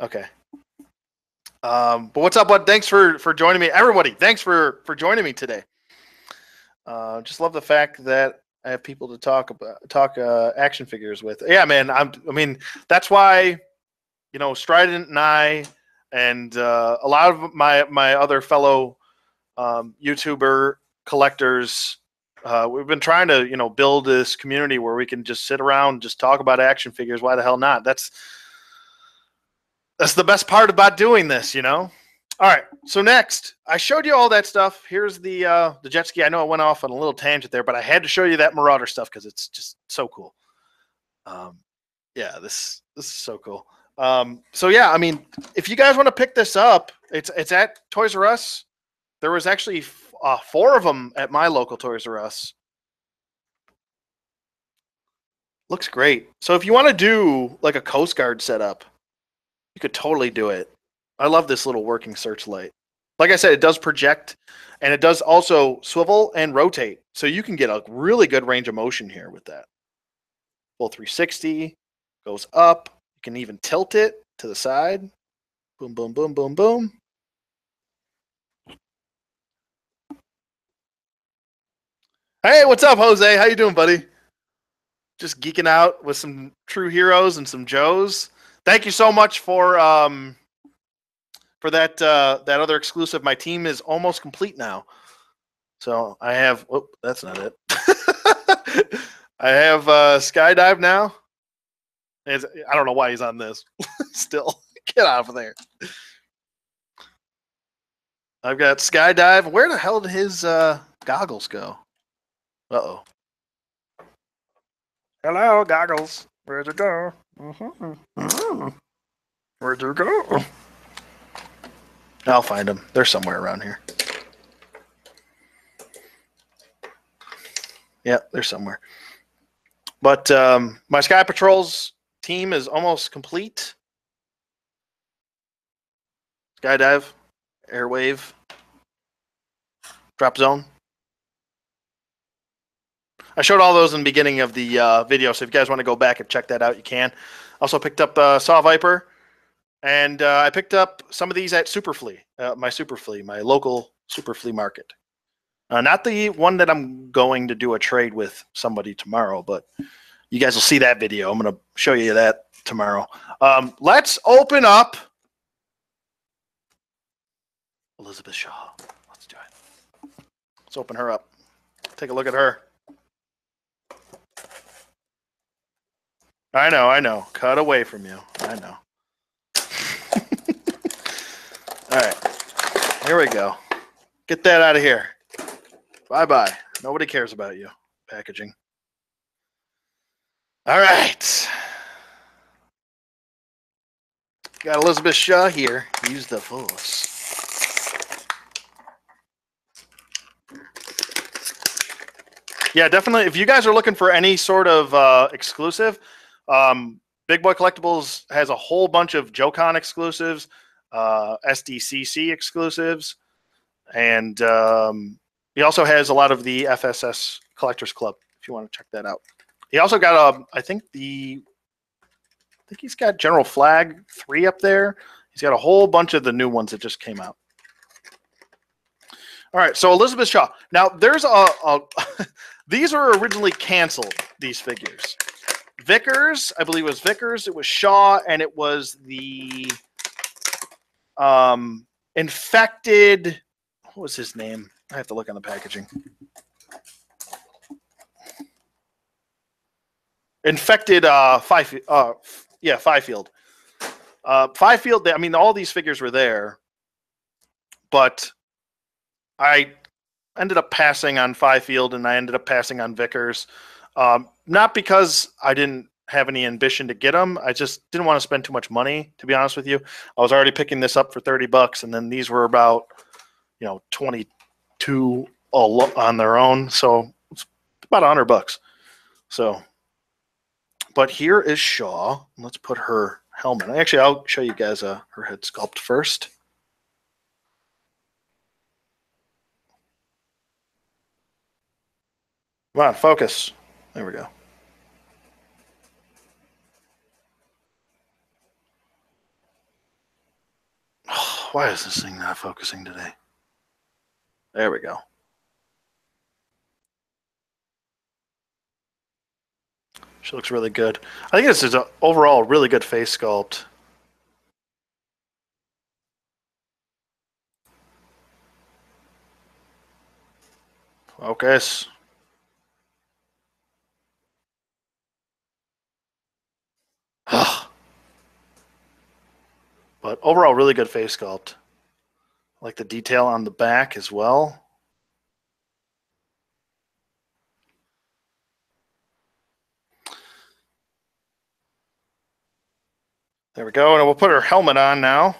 Okay. Um, but what's up, bud? Thanks for for joining me, everybody. Thanks for for joining me today. Uh, just love the fact that I have people to talk about talk uh, action figures with. Yeah, man. I'm. I mean, that's why you know Strydent and I and uh, a lot of my my other fellow um, YouTuber collectors. Uh, we've been trying to you know build this community where we can just sit around just talk about action figures. Why the hell not? That's that's the best part about doing this, you know. All right. So next, I showed you all that stuff. Here's the uh, the jet ski. I know I went off on a little tangent there, but I had to show you that Marauder stuff because it's just so cool. Um, yeah, this this is so cool. Um, so yeah, I mean, if you guys want to pick this up, it's it's at Toys R Us. There was actually uh, four of them at my local Toys R Us. Looks great. So if you want to do like a Coast Guard setup, you could totally do it. I love this little working searchlight. Like I said, it does project and it does also swivel and rotate. So you can get a really good range of motion here with that. Full 360 goes up. You can even tilt it to the side. Boom, boom, boom, boom, boom. Hey, what's up, Jose? How you doing, buddy? Just geeking out with some true heroes and some Joes. Thank you so much for um, for that uh, that other exclusive. My team is almost complete now. So I have. Oh, that's not it. I have uh, skydive now. It's, I don't know why he's on this. Still, get out of there. I've got skydive. Where the hell did his uh, goggles go? Uh oh. Hello, goggles. Where'd you go? Mm-hmm. Mm-hmm. Where'd you go? I'll find them. They're somewhere around here. Yeah, they're somewhere. But um, my Sky Patrol's team is almost complete. Skydive, Airwave, Drop Zone. I showed all those in the beginning of the uh, video, so if you guys want to go back and check that out, you can. Also picked up uh, Saw Viper, and uh, I picked up some of these at Super Flea, uh, my Super Flea, my local Super Flea market. Uh, not the one that I'm going to do a trade with somebody tomorrow, but you guys will see that video. I'm going to show you that tomorrow. Um, let's open up Elizabeth Shaw. Let's do it. Let's open her up. Take a look at her. I know, I know. Cut away from you. I know. All right. Here we go. Get that out of here. Bye bye. Nobody cares about you. Packaging. All right. Got Elizabeth Shaw here. Use the force. Yeah, definitely. If you guys are looking for any sort of uh, exclusive, um, Big Boy Collectibles has a whole bunch of JoeCon exclusives, uh, SDCC exclusives, and um, he also has a lot of the FSS Collectors Club. If you want to check that out, he also got a. I think the. I think he's got General Flag three up there. He's got a whole bunch of the new ones that just came out. All right, so Elizabeth Shaw. Now there's a, a these were originally canceled. These figures, Vickers, I believe it was Vickers. It was Shaw, and it was the um, infected. What was his name? I have to look on the packaging. Infected uh, five. Uh, yeah, Fifield. Uh, Fifield. I mean, all these figures were there, but I ended up passing on Fifield and I ended up passing on Vickers. Um, not because I didn't have any ambition to get them. I just didn't want to spend too much money, to be honest with you. I was already picking this up for 30 bucks, and then these were about, you know, 22 on their own. So it's about 100 bucks. So, but here is Shaw. Let's put her helmet. Actually, I'll show you guys uh, her head sculpt first. Come on, focus. There we go. Why is this thing not focusing today? There we go. She looks really good. I think this is an overall really good face sculpt. Focus. But overall, really good face sculpt. I like the detail on the back as well. There we go, and we'll put her helmet on now.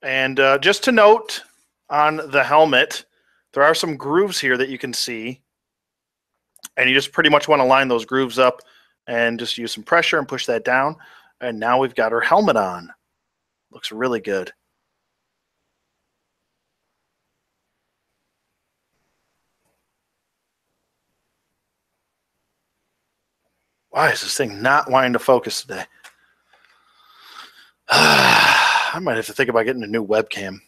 And uh, just to note, on the helmet. There are some grooves here that you can see. And you just pretty much want to line those grooves up and just use some pressure and push that down. And now we've got our helmet on. Looks really good. Why is this thing not wanting to focus today? I might have to think about getting a new webcam.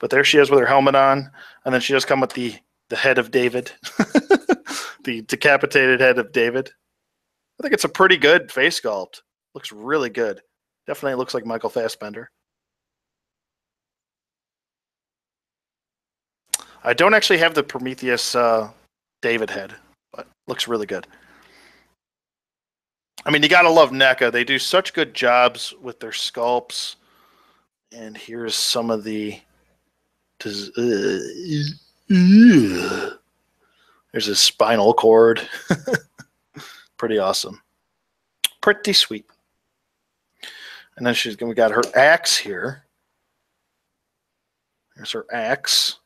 But there she is with her helmet on, and then she does come with the the head of David, the decapitated head of David. I think it's a pretty good face sculpt. Looks really good. Definitely looks like Michael Fassbender. I don't actually have the Prometheus uh, David head, but looks really good. I mean, you gotta love NECA. They do such good jobs with their sculpts. And here's some of the does, uh, there's a spinal cord. Pretty awesome. Pretty sweet. And then she's we got her axe here. There's her axe.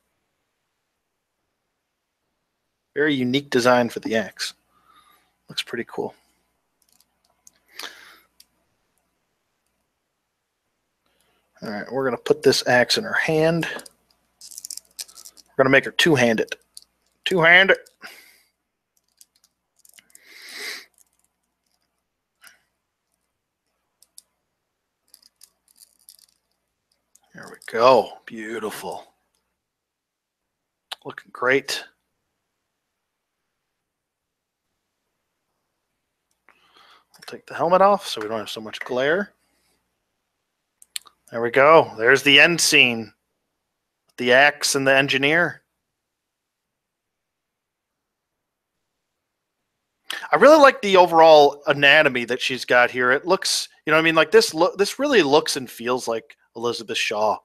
Very unique design for the axe. Looks pretty cool. All right, we're going to put this axe in her hand. We're going to make her two-handed. Two-handed. There we go. Beautiful. Looking great. I'll take the helmet off so we don't have so much glare. There we go. There's the end scene the axe and the engineer. I really like the overall anatomy that she's got here. It looks You know I mean? Like this look this really looks and feels like Elizabeth Shaw.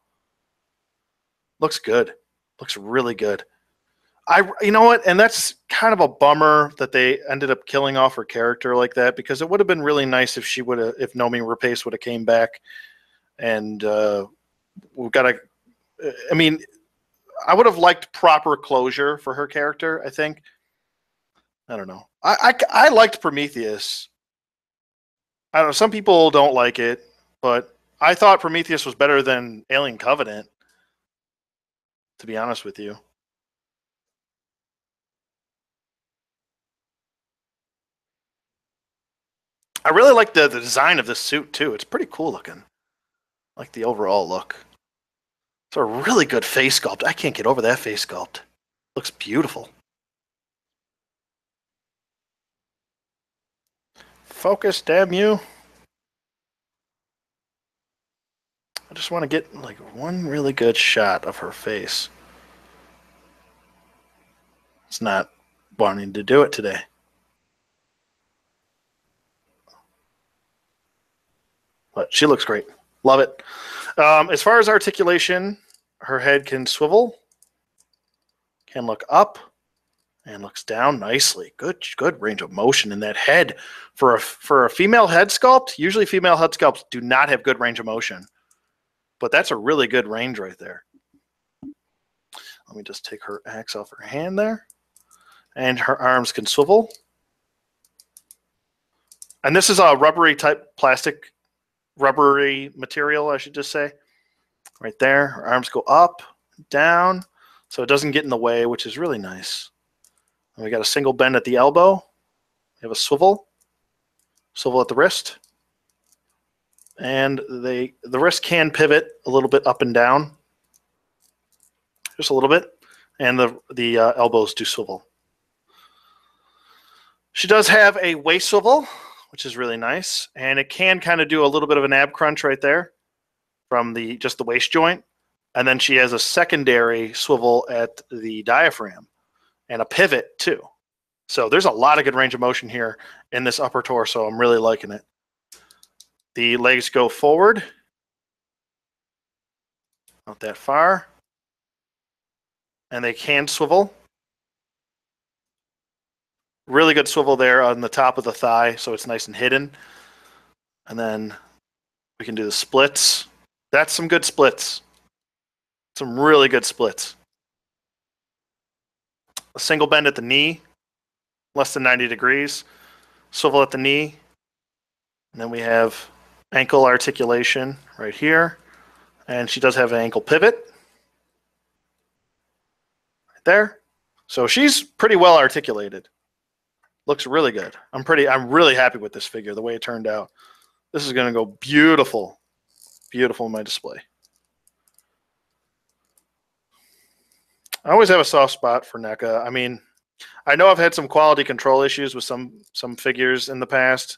Looks good. Looks really good. I you know what? And that's kind of a bummer that they ended up killing off her character like that because it would have been really nice if she would have if Noomi Rapace would have came back and uh we've got to I mean I would have liked proper closure for her character, I think. I don't know. I, I, I liked Prometheus. I don't know. Some people don't like it, but I thought Prometheus was better than Alien Covenant. To be honest with you. I really like the, the design of this suit too. It's pretty cool looking. I like the overall look. It's a really good face sculpt. I can't get over that face sculpt. Looks beautiful. Focus, damn you. I just want to get like one really good shot of her face. It's not wanting to do it today. But she looks great. Love it. Um, as far as articulation, her head can swivel, can look up, and looks down nicely. Good, good range of motion in that head for a for a female head sculpt. Usually, female head sculpts do not have good range of motion, but that's a really good range right there. Let me just take her axe off her hand there, and her arms can swivel. And this is a rubbery type plastic, rubbery material, I should just say. Right there, her arms go up, down, so it doesn't get in the way, which is really nice. And we got a single bend at the elbow. We have a swivel, swivel at the wrist. And they the wrist can pivot a little bit up and down, just a little bit, and the the uh, elbows do swivel. She does have a waist swivel, which is really nice, and it can kind of do a little bit of an ab crunch right there from the just the waist joint, and then she has a secondary swivel at the diaphragm and a pivot too. So there's a lot of good range of motion here in this upper torso. I'm really liking it. The legs go forward, not that far, and they can swivel. Really good swivel there on the top of the thigh, so it's nice and hidden. And then we can do the splits. That's some good splits. Some really good splits a single bend at the knee, less than 90 degrees, swivel at the knee, and then we have ankle articulation right here. And she does have an ankle pivot right there. So she's pretty well articulated. Looks really good. I'm pretty I'm really happy with this figure, the way it turned out. This is gonna go beautiful, beautiful in my display. I always have a soft spot for NECA. I mean, I know I've had some quality control issues with some some figures in the past,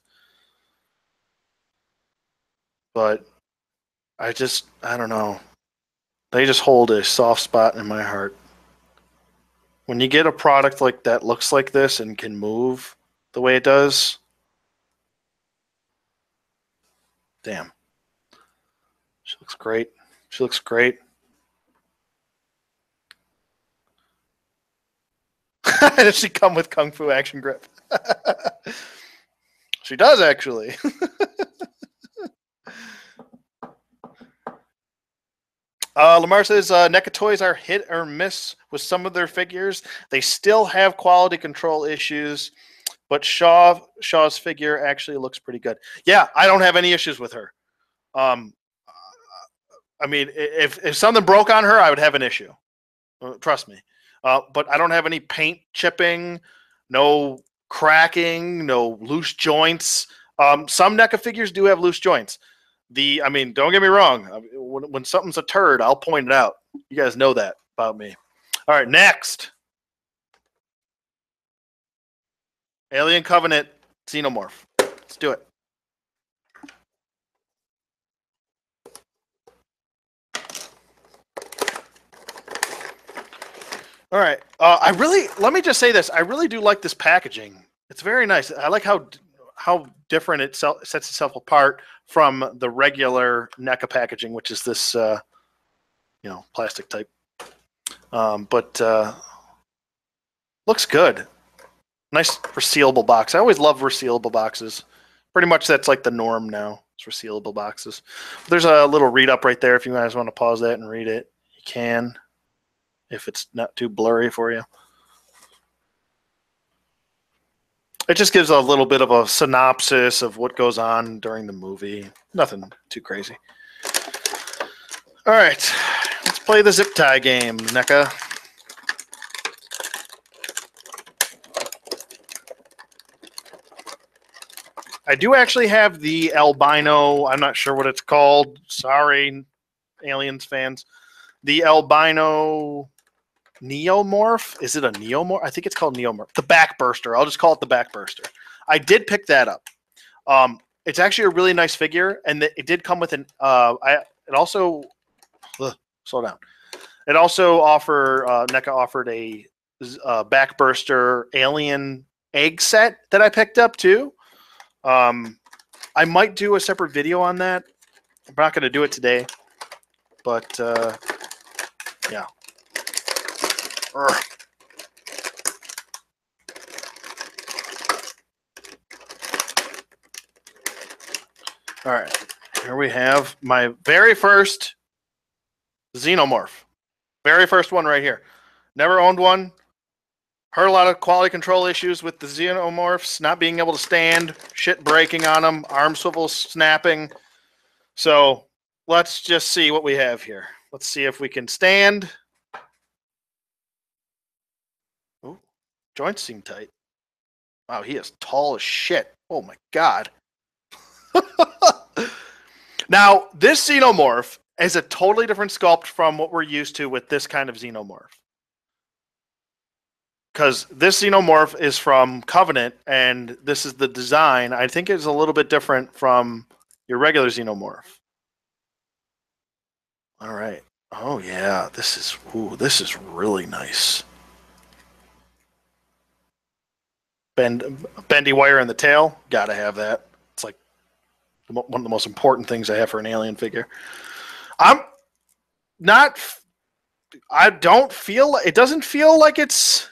but I just I don't know. They just hold a soft spot in my heart. When you get a product like that looks like this and can move the way it does, damn. She looks great. She looks great. does she come with kung fu action grip? she does actually. Uh, Lamar says uh, NECA Toys are hit or miss with some of their figures. They still have quality control issues, but Shaw Shaw's figure actually looks pretty good. Yeah, I don't have any issues with her. Um, I mean, if if something broke on her, I would have an issue. Uh, trust me. Uh, but I don't have any paint chipping, no cracking, no loose joints. Um, some NECA figures do have loose joints. The, I mean, don't get me wrong. When, when something's a turd, I'll point it out. You guys know that about me. All right, next. Alien Covenant Xenomorph. Let's do it. All right. Uh, I really let me just say this. I really do like this packaging. It's very nice. I like how how different it sets itself apart from the regular NECA packaging, which is this, uh, you know, plastic type. Um, but uh, looks good. Nice resealable box. I always love resealable boxes. Pretty much that's like the norm now. It's resealable boxes. There's a little read up right there if you guys want to pause that and read it. You can, if it's not too blurry for you. It just gives a little bit of a synopsis of what goes on during the movie. Nothing too crazy. All right, let's play the zip tie game, NECA. I do actually have the albino. I'm not sure what it's called. Sorry, aliens fans. The albino neomorph. Is it a neomorph? I think it's called neomorph. The backburster. I'll just call it the backburster. I did pick that up. Um, it's actually a really nice figure, and it did come with an. Uh, I it also. Ugh, slow down. It also offer uh, NECA offered a uh, backburster alien egg set that I picked up too. Um, I might do a separate video on that. I'm not going to do it today, but uh, yeah. Urgh. All right, here we have my very first xenomorph. Very first one right here. Never owned one. Heard a lot of quality control issues with the xenomorphs not being able to stand, shit breaking on them, arm swivel snapping. So let's just see what we have here. Let's see if we can stand. Joints seem tight. Wow, he is tall as shit. Oh my god. now, this xenomorph is a totally different sculpt from what we're used to with this kind of xenomorph because this xenomorph is from Covenant, and this is the design. I think is a little bit different from your regular xenomorph. All right. Oh yeah, this is ooh, this is really nice. Bend, bendy wire in the tail, gotta have that. It's like one of the most important things I have for an alien figure. I'm not. I don't feel. It doesn't feel like it's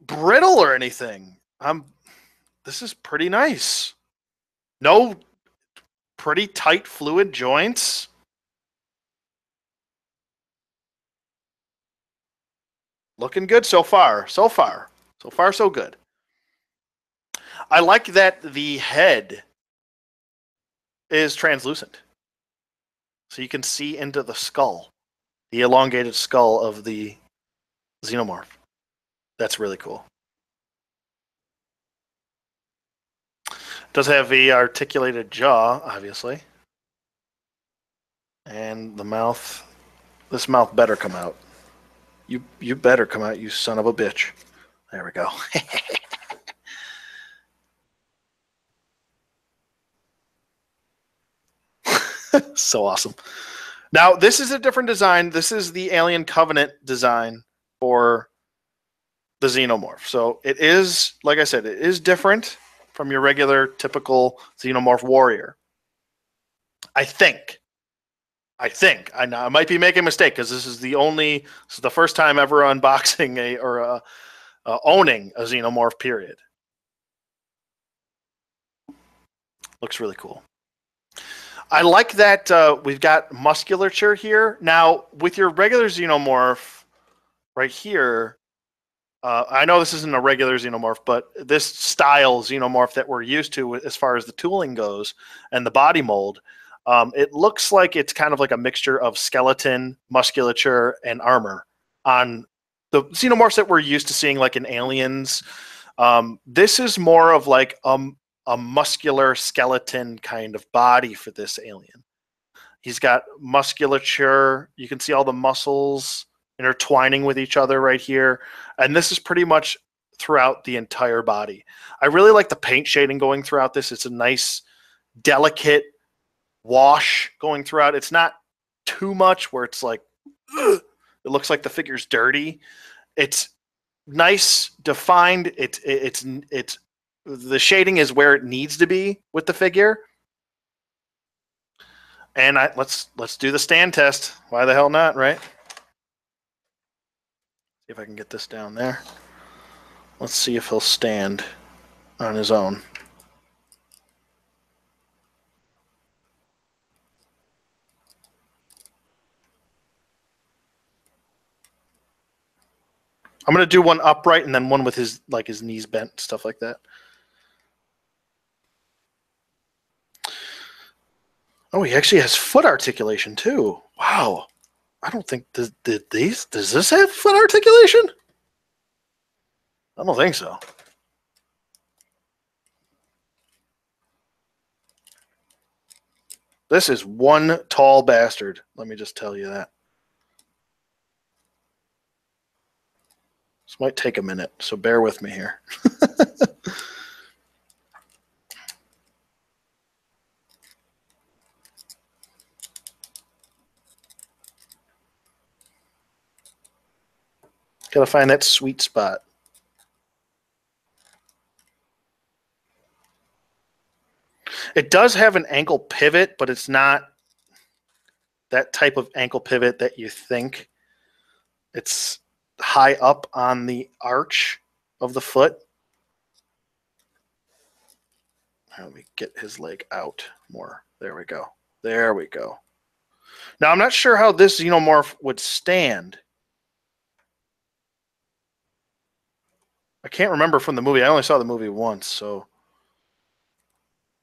brittle or anything. I'm this is pretty nice. No pretty tight fluid joints. Looking good so far. So far. So far so good. I like that the head is translucent. So you can see into the skull, the elongated skull of the xenomorph. That's really cool. Does have the articulated jaw, obviously. And the mouth. This mouth better come out. You you better come out, you son of a bitch. There we go. so awesome. Now, this is a different design. This is the Alien Covenant design for the xenomorph. So it is, like I said, it is different from your regular typical xenomorph warrior. I think. I think I, I might be making a mistake because this is the only, this is the first time ever unboxing a or a, uh, owning a xenomorph. Period. Looks really cool. I like that uh, we've got musculature here. Now, with your regular xenomorph right here, uh, I know this isn't a regular xenomorph, but this style xenomorph that we're used to as far as the tooling goes and the body mold, um, it looks like it's kind of like a mixture of skeleton, musculature, and armor on the xenomorphs that we're used to seeing, like in Aliens. Um, this is more of like a, a muscular skeleton kind of body for this alien. He's got musculature. You can see all the muscles intertwining with each other right here. And this is pretty much throughout the entire body. I really like the paint shading going throughout this. It's a nice, delicate wash going throughout. It's not too much where it's like, ugh, it looks like the figure's dirty. It's nice, defined. It's it's it's the shading is where it needs to be with the figure. And I let's let's do the stand test. Why the hell not, right? See if I can get this down there. Let's see if he'll stand on his own. I'm gonna do one upright and then one with his like his knees bent, stuff like that. Oh, he actually has foot articulation too. Wow. I don't think did these does this have foot articulation? I don't think so. This is one tall bastard. Let me just tell you that. This might take a minute, so bear with me here. Gotta find that sweet spot. It does have an ankle pivot, but it's not that type of ankle pivot that you think. It's high up on the arch of the foot. Let me get his leg out more. There we go. There we go. Now I'm not sure how this xenomorph would stand. I can't remember from the movie. I only saw the movie once, so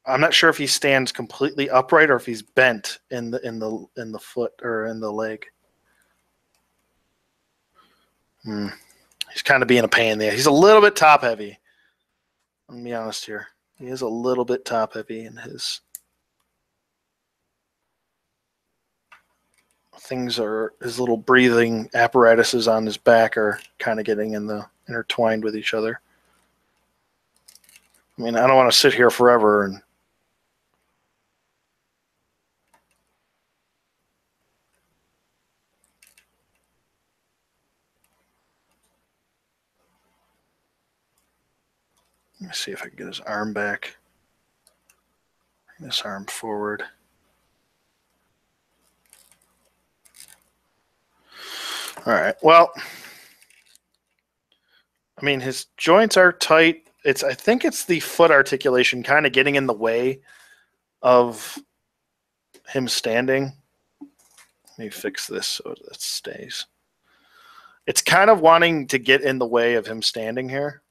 I'm not sure if he stands completely upright or if he's bent in the in the in the foot or in the leg. Hmm. He's kind of being a pain there. He's a little bit top heavy. Me be honest here. He is a little bit top heavy in his things are his little breathing apparatuses on his back are kind of getting in the intertwined with each other. I mean, I don't want to sit here forever and Let me see if I can get his arm back. Bring this arm forward. All right. Well, I mean, his joints are tight. It's I think it's the foot articulation kind of getting in the way of him standing. Let me fix this so it stays. It's kind of wanting to get in the way of him standing here.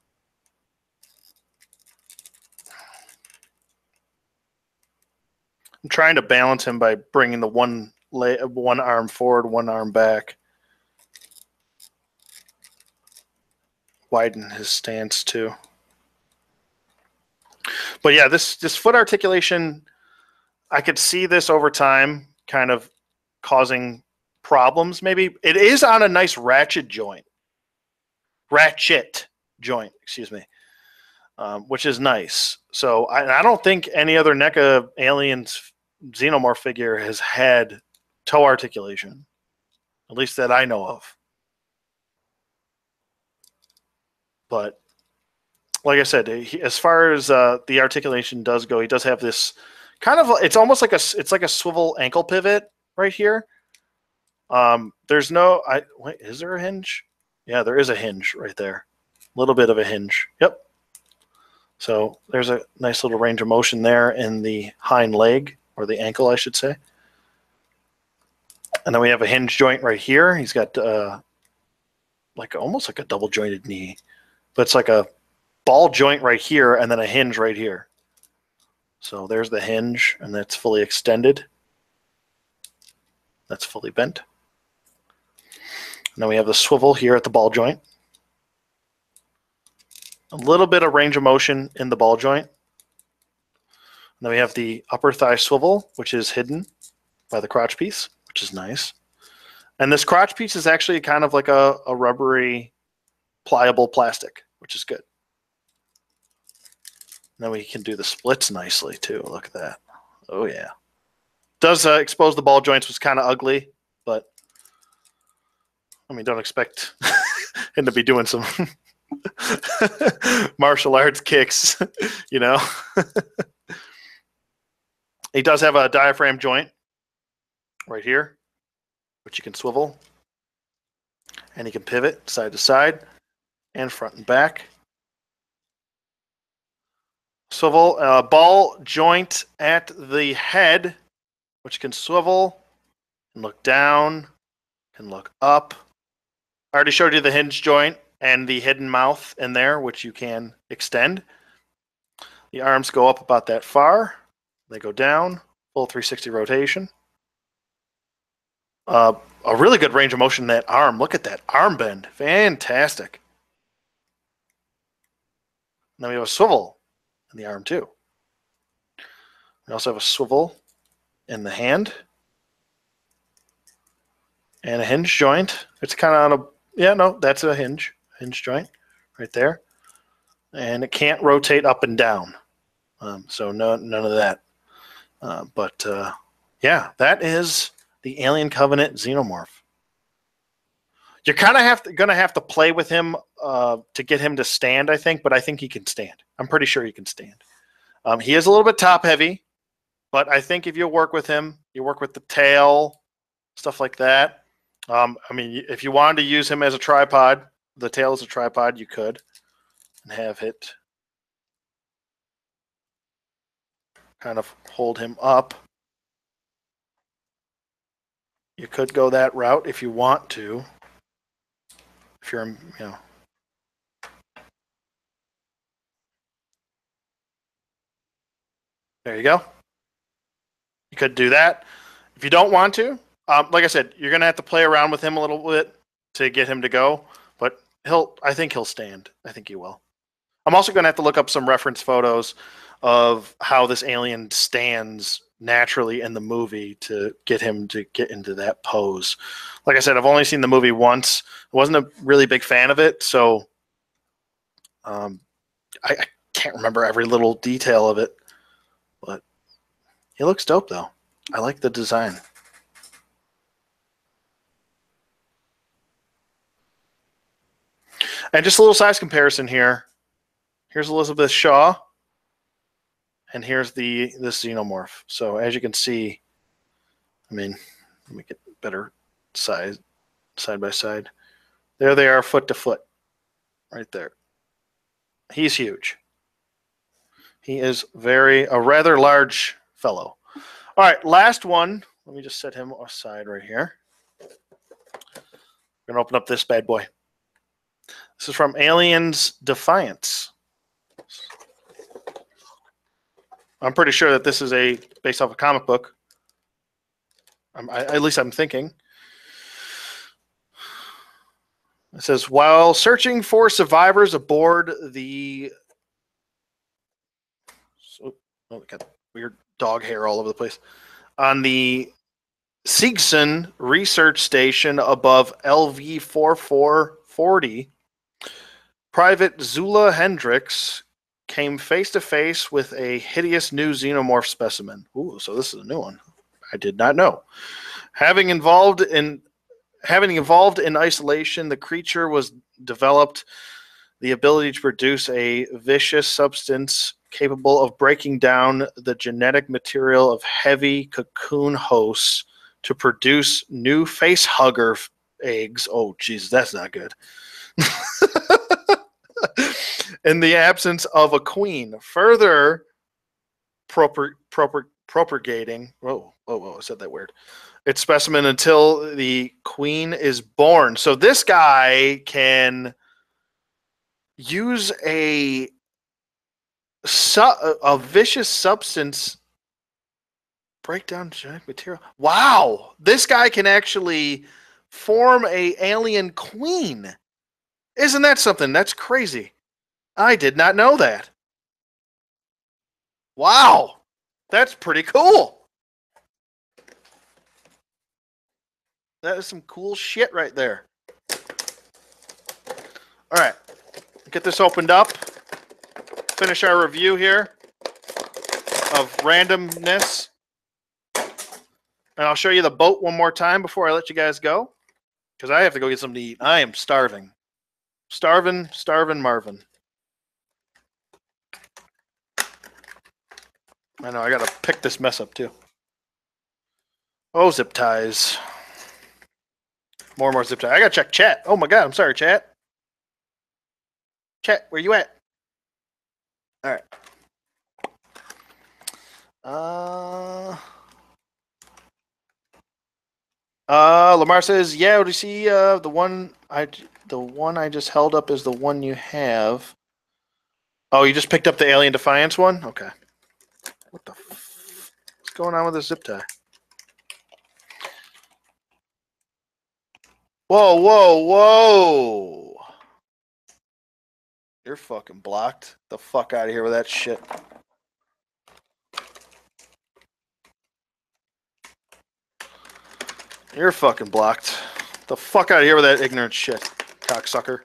I'm trying to balance him by bringing the one lay, one arm forward, one arm back. Widen his stance too. But yeah, this this foot articulation, I could see this over time kind of causing problems. Maybe it is on a nice ratchet joint, ratchet joint, excuse me, um, which is nice. So I, I don't think any other NECA aliens xenomorph figure has had toe articulation, at least that I know of. But like I said, he, as far as uh, the articulation does go, he does have this kind of. It's almost like a. It's like a swivel ankle pivot right here. Um, there's no. I wait. Is there a hinge? Yeah, there is a hinge right there. A little bit of a hinge. Yep. So there's a nice little range of motion there in the hind leg or the ankle, I should say. And then we have a hinge joint right here. He's got uh, like almost like a double jointed knee, but it's like a ball joint right here and then a hinge right here. So there's the hinge, and that's fully extended. That's fully bent. And then we have the swivel here at the ball joint. A little bit of range of motion in the ball joint. Then we have the upper thigh swivel, which is hidden by the crotch piece, which is nice. And this crotch piece is actually kind of like a, a rubbery, pliable plastic, which is good. Then we can do the splits nicely too. Look at that. Oh yeah. Does uh, expose the ball joints was kind of ugly, but I mean, don't expect him to be doing some martial arts kicks, you know. He does have a diaphragm joint right here, which you can swivel. And he can pivot side to side and front and back. Swivel uh, ball joint at the head, which can swivel and look down, can look up. I already showed you the hinge joint and the hidden mouth in there, which you can extend. The arms go up about that far. They go down, full 360 rotation. Uh, a really good range of motion in that arm. Look at that arm bend. Fantastic. Now we have a swivel in the arm too. We also have a swivel in the hand and a hinge joint. It's kind of on a yeah no that's a hinge hinge joint right there, and it can't rotate up and down. Um, so no none of that. Uh, but uh, yeah, that is the Alien Covenant Xenomorph. You're kind of have to, gonna have to play with him uh, to get him to stand, I think, but I think he can stand. I'm pretty sure he can stand. Um, he is a little bit top heavy, but I think if you work with him, you work with the tail, stuff like that. Um, I mean, if you wanted to use him as a tripod, the tail as a tripod, you could, and have it kind of hold him up. You could go that route if you want to. If you're, you know. There you go. You could do that. If you don't want to, um, like I said, you're gonna have to play around with him a little bit to get him to go. But he'll, I think he'll stand. I think he will. I'm also gonna have to look up some reference photos of how this alien stands naturally in the movie to get him to get into that pose. Like I said, I've only seen the movie once. I wasn't a really big fan of it, so um, I, I can't remember every little detail of it. But he looks dope, though. I like the design. And just a little size comparison here. Here's Elizabeth Shaw and here's the the xenomorph. So as you can see, I mean, let me get better size side by side. There they are, foot to foot, right there. He's huge. He is very a rather large fellow. All right, last one. Let me just set him aside right here. We're gonna open up this bad boy. This is from Aliens Defiance. I'm pretty sure that this is a based off a comic book. I, at least I'm thinking. It says while searching for survivors aboard the so oh, got weird dog hair all over the place on the Seegson research station above LV 4440. Private Zula Hendricks came face to face with a hideous new xenomorph specimen. Ooh, so this is a new one. I did not know. Having involved in having evolved in isolation, the creature was developed the ability to produce a vicious substance capable of breaking down the genetic material of heavy cocoon hosts to produce new face hugger eggs. Oh, Jesus, that's not good. in the absence of a queen, further propag- propag- propagating. Whoa, whoa, whoa! I said that word. Its specimen until the queen is born. So this guy can use a su- a vicious substance break down genetic material. Wow, this guy can actually form a alien queen. Isn't that something? That's crazy. I did not know that. Wow. That's pretty cool. That is some cool shit right there. All right. Get this opened up. Finish our review here of randomness. And I'll show you the boat one more time before I let you guys go. Because I have to go get something to eat. I am starving. Starving, starving, Marvin. I know, I gotta pick this mess up too. Oh, zip ties. More and more zip ties. I gotta check chat. Oh my god, I'm sorry, chat. Chat, where you at? Alright. Uh uh Lamar says, yeah, do you see uh the one I the one I just held up is the one you have. Oh, you just picked up the Alien Defiance one? Okay. What the f- what's going on with this zip tie? Whoa, whoa, whoa. You're fucking blocked. The fuck out of here with that shit. You're fucking blocked. The fuck out of here with that ignorant shit, cocksucker.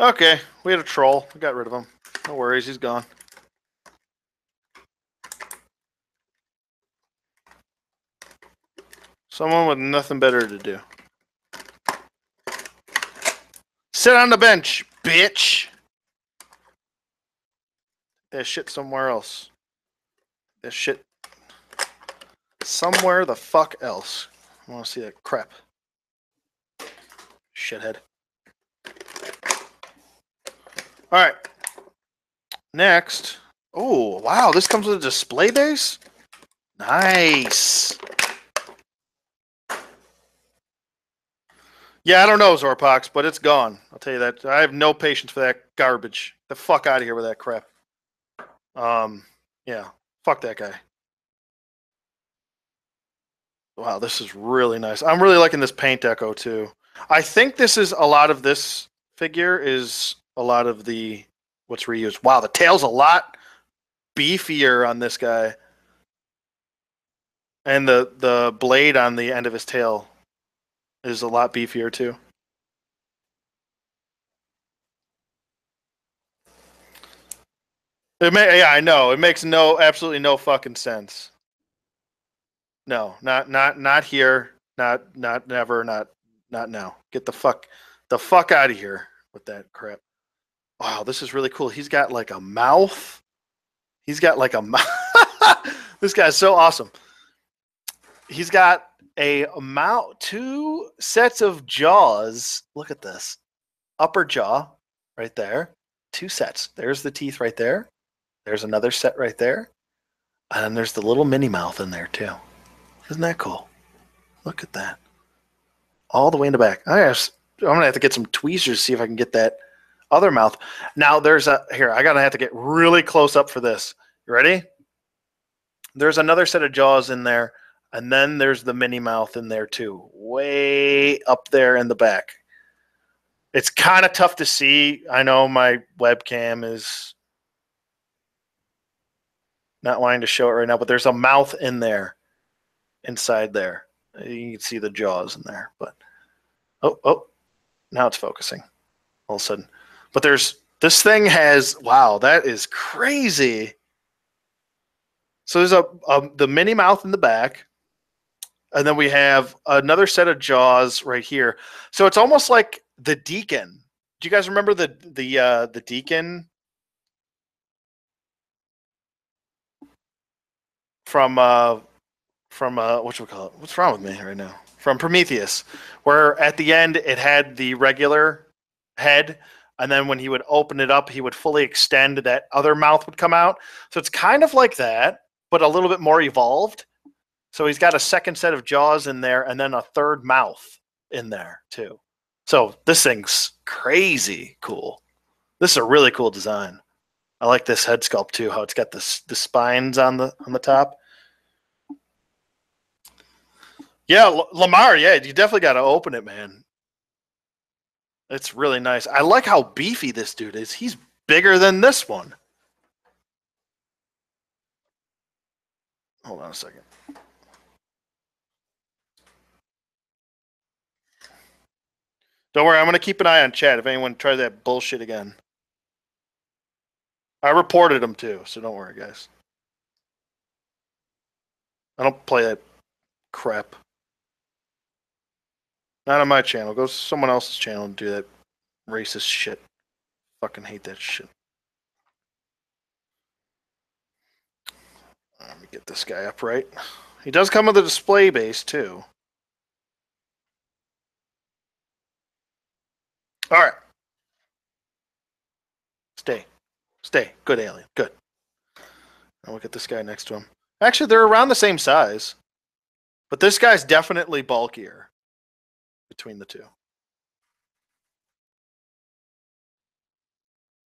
Okay, we had a troll. We got rid of him. No worries, he's gone. Someone with nothing better to do. Sit on the bench, bitch. That shit somewhere else. That shit somewhere the fuck else. I want to see that crap. Shithead. All right. Next. Oh, wow. This comes with a display base? Nice. Yeah, I don't know, Zorpox, but it's gone. I'll tell you that. I have no patience for that garbage. The fuck out of here with that crap. Um, yeah. Fuck that guy. Wow, this is really nice. I'm really liking this paint deco too. I think this is a lot of this figure is a lot of the what's reused. Wow, the tail's a lot beefier on this guy. And the the blade on the end of his tail is a lot beefier too. It may, yeah, I know. It makes no absolutely no fucking sense. No, not not not here. Not not never. Not not now. Get the fuck the fuck out of here with that crap. Wow, this is really cool. He's got like a mouth. He's got like a mouth. this guy's so awesome. He's got a mouth, two sets of jaws. Look at this. Upper jaw right there. Two sets. There's the teeth right there. There's another set right there. And there's the little mini mouth in there too. Isn't that cool? Look at that. All the way in the back. I have, I'm gonna have to get some tweezers to see if I can get that other mouth. Now there's a here. I gotta have to get really close up for this. You ready? There's another set of jaws in there, and then there's the mini mouth in there too, way up there in the back. It's kind of tough to see. I know my webcam is not wanting to show it right now, but there's a mouth in there, inside there. You can see the jaws in there, but oh, oh, now it's focusing all of a sudden. But there's this thing has wow, that is crazy. So there's a, a the mini mouth in the back, and then we have another set of jaws right here. So it's almost like the deacon. Do you guys remember the the uh, the deacon from uh, from uh, what should we call it? What's wrong with me right now? From Prometheus, where at the end it had the regular head, and then when he would open it up, he would fully extend. That other mouth would come out. So it's kind of like that, but a little bit more evolved. So he's got a second set of jaws in there, and then a third mouth in there too. So this thing's crazy cool. This is a really cool design. I like this head sculpt too. How it's got the the spines on the on the top. Yeah, L- Lamar. Yeah, you definitely got to open it, man. It's really nice. I like how beefy this dude is. He's bigger than this one. Hold on a second. Don't worry, I'm gonna keep an eye on chat if anyone tries that bullshit again. I reported them too, so don't worry, guys. I don't play that crap. Not on my channel. Go to someone else's channel and do that racist shit. Fucking hate that shit. Let me get this guy up right. He does come with a display base too. All right. Stay. Stay. Good alien. Good. Now look at this guy next to him. Actually, they're around the same size. But this guy's definitely bulkier between the two.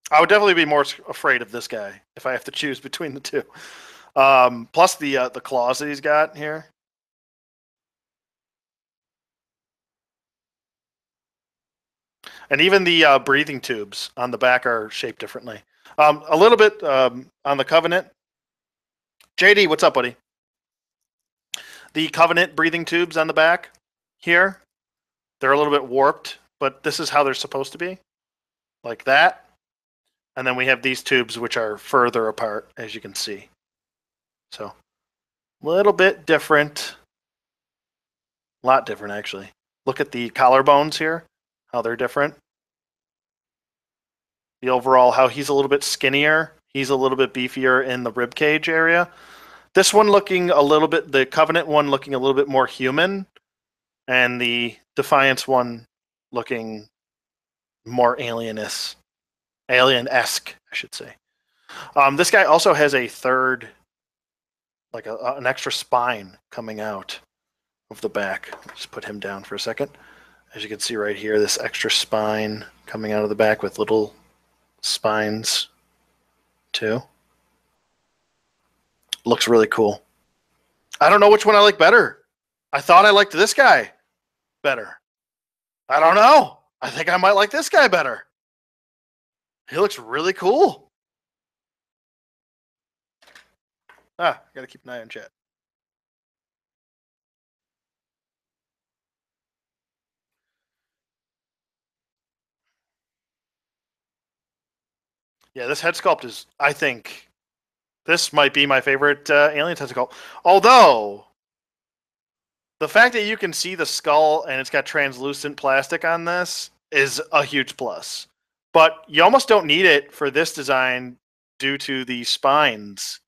I would definitely be more afraid of this guy if I have to choose between the two. Um, plus the uh, the claws that he's got here. And even the uh, breathing tubes on the back are shaped differently. Um, a little bit um, on the Covenant. JD, what's up, buddy? The Covenant breathing tubes on the back here, they're a little bit warped, but this is how they're supposed to be, like that. And then we have these tubes which are further apart, as you can see. So, a little bit different. A lot different, actually. Look at the collarbones here how they're different. The overall, how he's a little bit skinnier, he's a little bit beefier in the rib cage area. This one looking a little bit, the Covenant one looking a little bit more human, and the Defiance one looking more alienous, alien-esque, I should say. Um, this guy also has a third, like a, an extra spine coming out of the back. Let's put him down for a second. As you can see right here, this extra spine coming out of the back with little spines too. Looks really cool. I don't know which one I like better. I thought I liked this guy better. I don't know. I think I might like this guy better. He looks really cool. Ah, gotta keep an eye on chat. Yeah, this head sculpt is, I think, this might be my favorite uh, alien sculpt. Although, the fact that you can see the skull and it's got translucent plastic on this is a huge plus. But you almost don't need it for this design due to the spines.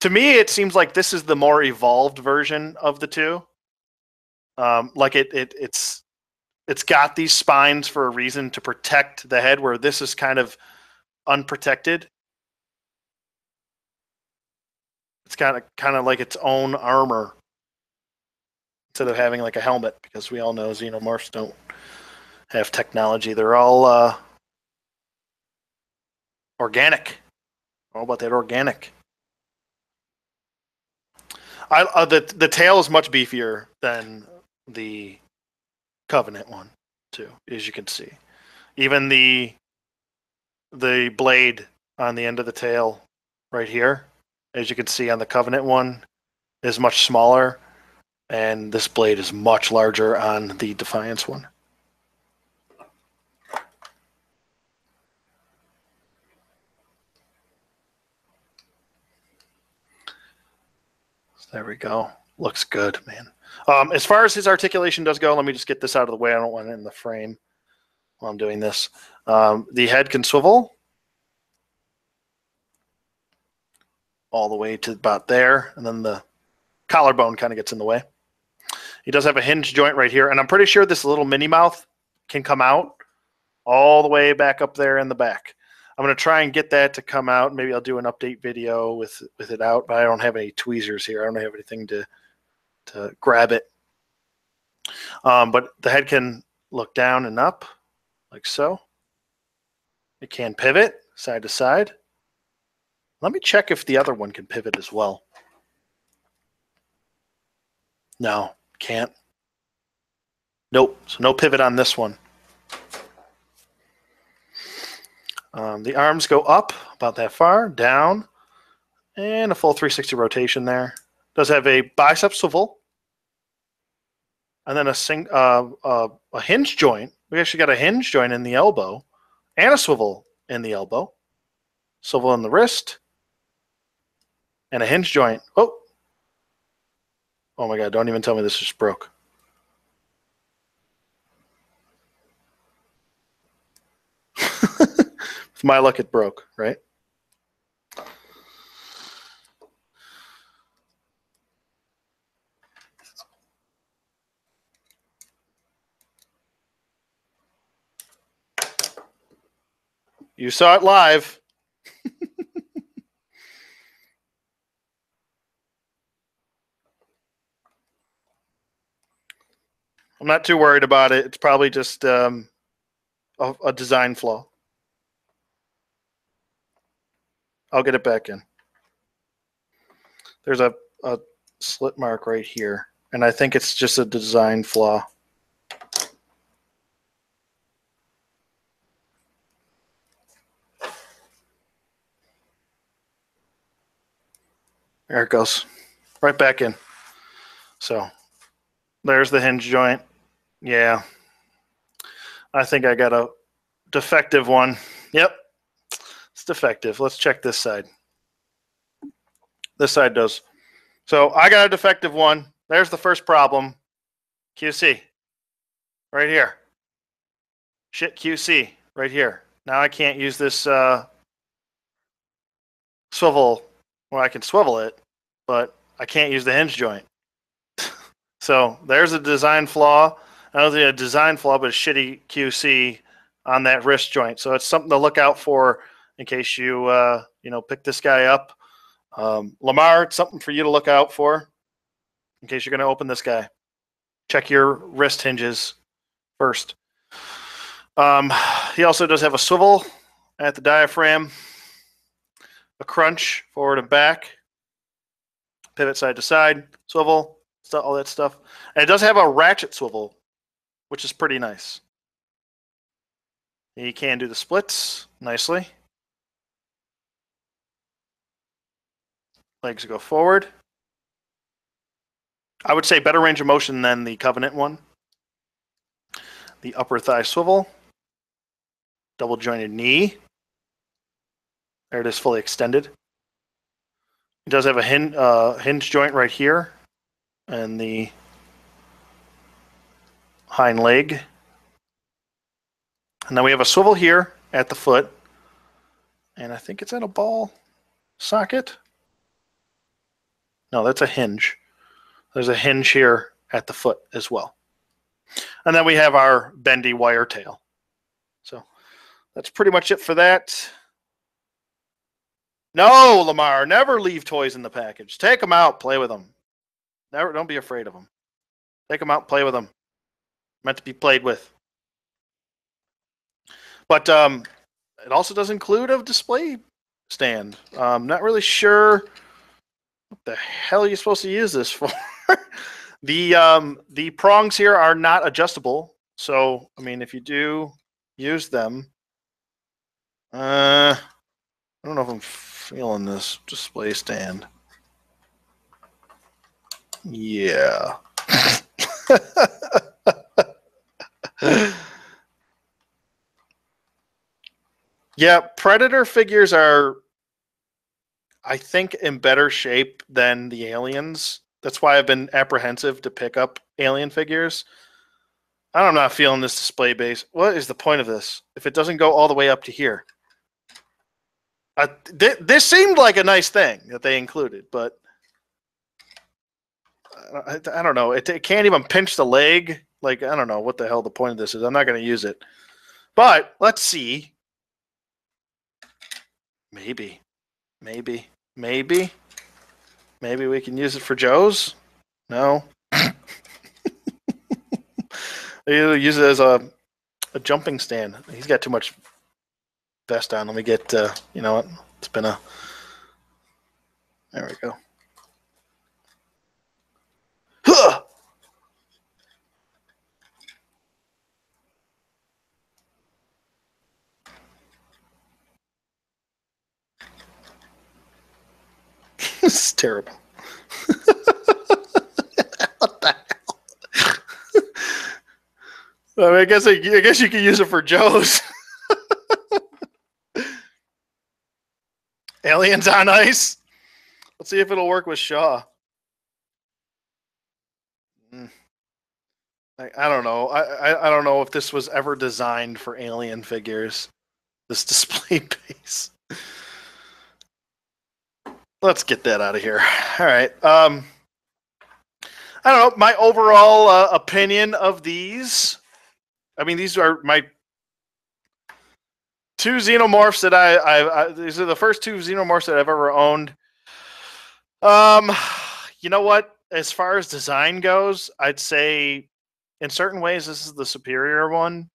To me, it seems like this is the more evolved version of the two. Um, like it, it, it's, it's got these spines for a reason to protect the head, where this is kind of unprotected. It's kind of kind of like its own armor instead of having like a helmet, because we all know xenomorphs don't have technology. They're all uh, organic. All about that organic. I uh, the the tail is much beefier than the Covenant one, too, as you can see. Even the the blade on the end of the tail right here, as you can see on the Covenant one, is much smaller, and this blade is much larger on the Defiance one. There we go. Looks good, man. Um, as far as his articulation does go, let me just get this out of the way. I don't want it in the frame while I'm doing this. Um, the head can swivel all the way to about there, and then the collarbone kind of gets in the way. He does have a hinge joint right here, and I'm pretty sure this little mini mouth can come out all the way back up there in the back. I'm going to try and get that to come out. Maybe I'll do an update video with with it out, but I don't have any tweezers here. I don't have anything to to grab it. Um, but the head can look down and up like so. It can pivot side to side. Let me check if the other one can pivot as well. No, can't. Nope, so no pivot on this one. Um, the arms go up about that far, down, and a full 360 rotation there. Does have a bicep swivel. and then a sing uh, uh, a hinge joint. We actually got a hinge joint in the elbow, and a swivel in the elbow, swivel in the wrist, and a hinge joint. Oh, oh my god! Don't even tell me this just broke. With my luck, it broke. Right. You saw it live. I'm not too worried about it. It's probably just um, a, a design flaw. I'll get it back in. There's a, a slit mark right here, and I think it's just a design flaw. There it goes. Right back in. So there's the hinge joint. Yeah. I think I got a defective one. Yep. It's defective. Let's check this side. This side does. So I got a defective one. There's the first problem. QC. Right here. Shit QC. Right here. Now I can't use this uh, swivel well, I can swivel it, but I can't use the hinge joint. so there's a design flaw. Don't think a design flaw, but a shitty QC on that wrist joint. So it's something to look out for in case you uh, you know pick this guy up. Um, Lamar, it's something for you to look out for in case you're going to open this guy. Check your wrist hinges first. Um, he also does have a swivel at the diaphragm a crunch forward and back, pivot side to side, swivel, all that stuff. And it does have a ratchet swivel, which is pretty nice. You can do the splits nicely. Legs go forward. I would say better range of motion than the Covenant one. The upper thigh swivel. Double jointed knee. There it is fully extended. It does have a hin uh, hinge joint right here and the hind leg. And then we have a swivel here at the foot. And I think it's at a ball socket. No, that's a hinge. There's a hinge here at the foot as well. And then we have our bendy wire tail. So that's pretty much it for that. No, Lamar, never leave toys in the package. Take them out, play with them. Never, don't be afraid of them. Take them out, play with them. Meant to be played with. But um, it also does include a display stand. I'm not really sure what the hell you're supposed to use this for. the um, the prongs here are not adjustable. So I mean, if you do use them, uh, I don't know if I'm feeling this display stand. Yeah. yeah, Predator figures are, I think, in better shape than the aliens. That's why I've been apprehensive to pick up alien figures. I'm not feeling this display base. What is the point of this if it doesn't go all the way up to here? Uh, th- this seemed like a nice thing that they included, but I, I don't know. It, it, can't even pinch the leg. Like I don't know what the hell the point of this is. I'm not going to use it, but let's see. Maybe, maybe, maybe, maybe we can use it for Joe's. No. use it as a a jumping stand. He's got too much vest on. Let me get, uh, you know what? It's been a. There we go. Huh! This is terrible. what the hell? I, mean, I guess I, I guess you could use it for Joe's. Aliens on ice. Let's see if it'll work with Shaw. Hmm. I, I don't know. I, I, I don't know if this was ever designed for alien figures. This display base. Let's get that out of here. All right. Um, I don't know. My overall uh, opinion of these. I mean, these are my two xenomorphs that I, I, I these are the first two xenomorphs that I've ever owned. Um, you know what? As far as design goes, I'd say in certain ways this is the superior one.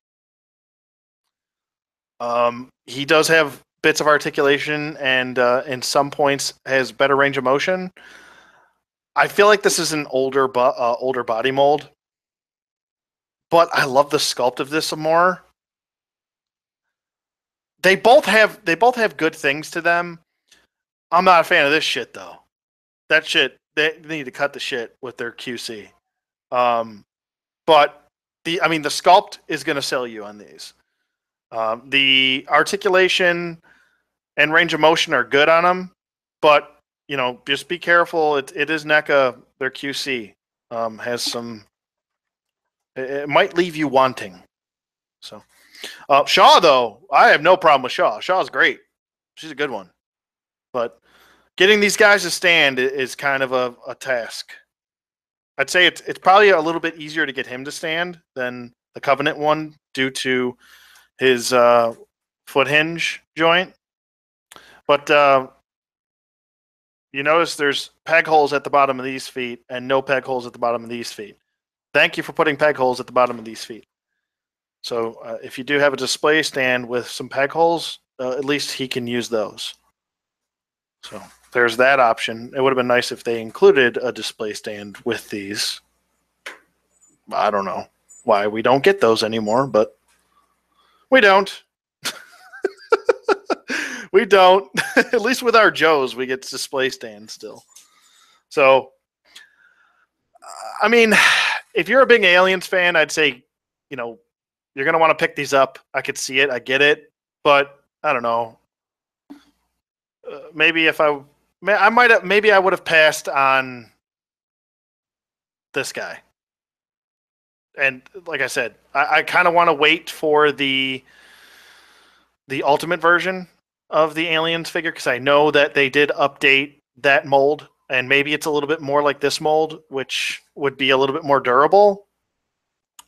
Um, he does have bits of articulation and uh, in some points has better range of motion. I feel like this is an older uh, older body mold, but I love the sculpt of this some more. They both have they both have good things to them. I'm not a fan of this shit though. That shit they need to cut the shit with their QC. Um, but the I mean the sculpt is going to sell you on these. Um, the articulation and range of motion are good on them, but you know just be careful. It it is NECA. Their QC um, has some. It, it might leave you wanting. So, uh, Shaw though, I have no problem with Shaw. Shaw's great. She's a good one, but getting these guys to stand is kind of a, a task. I'd say it's it's probably a little bit easier to get him to stand than the Covenant one due to his uh, foot hinge joint. But uh, you notice there's peg holes at the bottom of these feet and no peg holes at the bottom of these feet. Thank you for putting peg holes at the bottom of these feet. So uh, if you do have a display stand with some peg holes, uh, at least he can use those. So there's that option. It would have been nice if they included a display stand with these. I don't know why we don't get those anymore, but we don't. We don't. At least with our Joes, we get display stands still. So, I mean, if you're a big Aliens fan, I'd say, you know, you're going to want to pick these up. I could see it. I get it. But I don't know. Uh, maybe if I, I might have, maybe I would have passed on this guy and like I said, I, I kind of want to wait for the the ultimate version of the aliens figure because I know that they did update that mold, and maybe it's a little bit more like this mold, which would be a little bit more durable.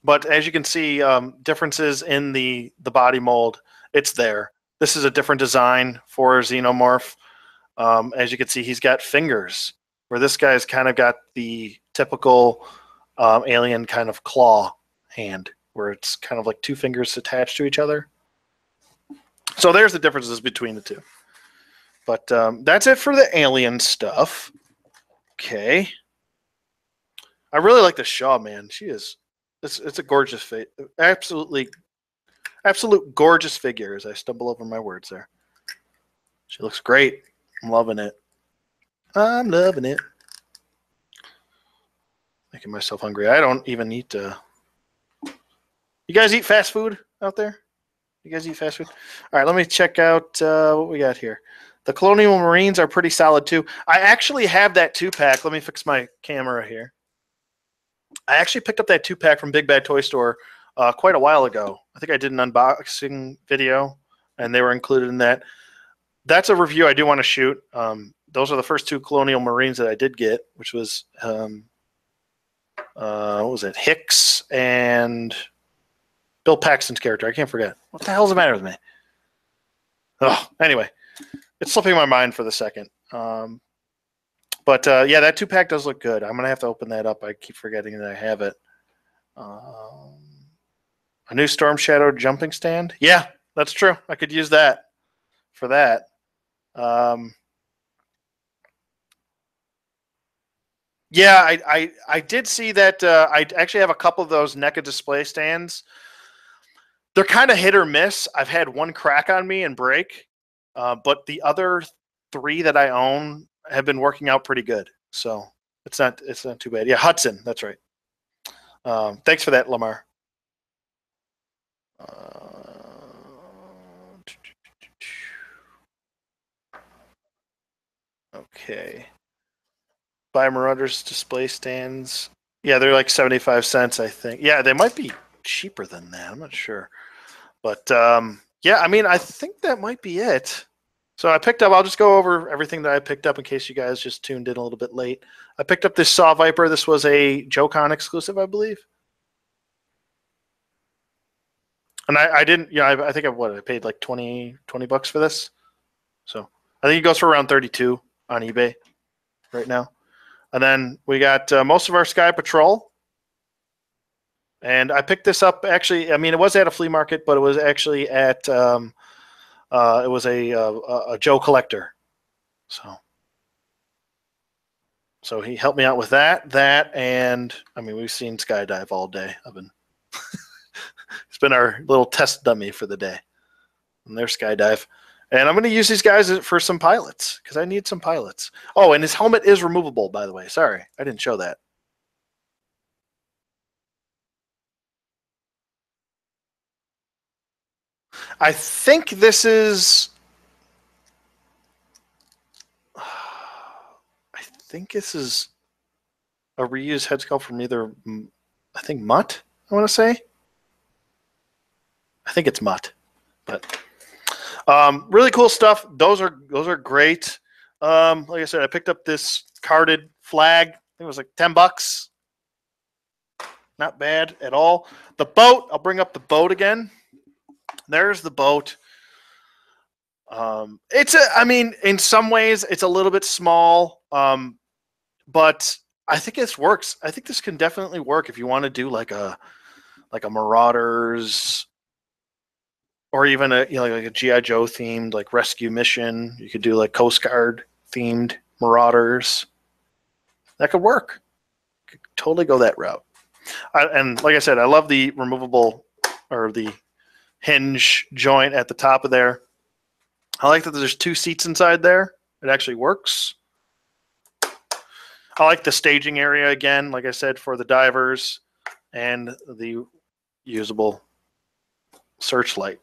But as you can see, um, differences in the the body mold, it's there. This is a different design for Xenomorph. Um, as you can see, he's got fingers, where this guy's kind of got the typical um, alien kind of claw hand, where it's kind of like two fingers attached to each other. So there's the differences between the two. But um, that's it for the alien stuff. Okay. I really like the Shaw, man. She is. It's it's a gorgeous face. Absolutely, absolute gorgeous figure. As I stumble over my words there. She looks great. I'm loving it. I'm loving it making myself hungry. I don't even eat. Uh... You guys eat fast food out there? You guys eat fast food? All right, let me check out uh, what we got here. The Colonial Marines are pretty solid too. I actually have that two pack. Let me fix my camera here. I actually picked up that two pack from Big Bad Toy Store uh, quite a while ago. I think I did an unboxing video, and they were included in that. That's a review I do want to shoot. Um, those are the first two Colonial Marines that I did get, which was um, uh, what was it? Hicks and Bill Paxton's character. I can't forget. What the hell's the matter with me? Oh, anyway, it's slipping my mind for the second. Um, but uh, yeah, that two pack does look good. I'm gonna have to open that up. I keep forgetting that I have it. Um, a new Storm Shadow jumping stand. Yeah, that's true. I could use that for that. Um, Yeah, I, I, I did see that. Uh, I actually have a couple of those NECA display stands. They're kind of hit or miss. I've had one crack on me and break, uh, but the other three that I own have been working out pretty good. So it's not it's not too bad. Yeah, Hudson, that's right. Um, thanks for that, Lamar. okay. Buy Marauders display stands. Yeah, they're like 75 cents, I think. Yeah, they might be cheaper than that. I'm not sure. But um, yeah, I mean, I think that might be it. So I picked up, I'll just go over everything that I picked up in case you guys just tuned in a little bit late. I picked up this Saw Viper. This was a JoeCon exclusive, I believe. And I, I didn't, you know, I, I think I, what, I paid like 20, 20 bucks for this. So I think it goes for around 32 on eBay right now. And then we got uh, most of our Sky Patrol. And I picked this up actually. I mean, it was at a flea market, but it was actually at um, uh, it was a, uh, a, a Joe Collector. So so he helped me out with that. That and I mean, we've seen skydive all day. I've been it's been our little test dummy for the day. And there's skydive. And I'm going to use these guys for some pilots because I need some pilots. Oh, and his helmet is removable, by the way. Sorry, I didn't show that. I think this is. I think this is a reused head sculpt from either, I think Mutt. I want to say. I think it's Mutt, but um, really cool stuff. Those are those are great. Um, like I said, I picked up this carded flag. I think it was like ten bucks. Not bad at all. The boat. I'll bring up the boat again. There's the boat. Um, it's a. I mean, in some ways, it's a little bit small. Um, but I think this works. I think this can definitely work if you want to do like a like a Marauders or even a you know like a GI Joe themed like rescue mission. You could do like Coast Guard themed Marauders. That could work. Could totally go that route. I, and like I said, I love the removable or the hinge joint at the top of there. I like that there's two seats inside there. It actually works. I like the staging area again, like I said, for the divers and the usable searchlight.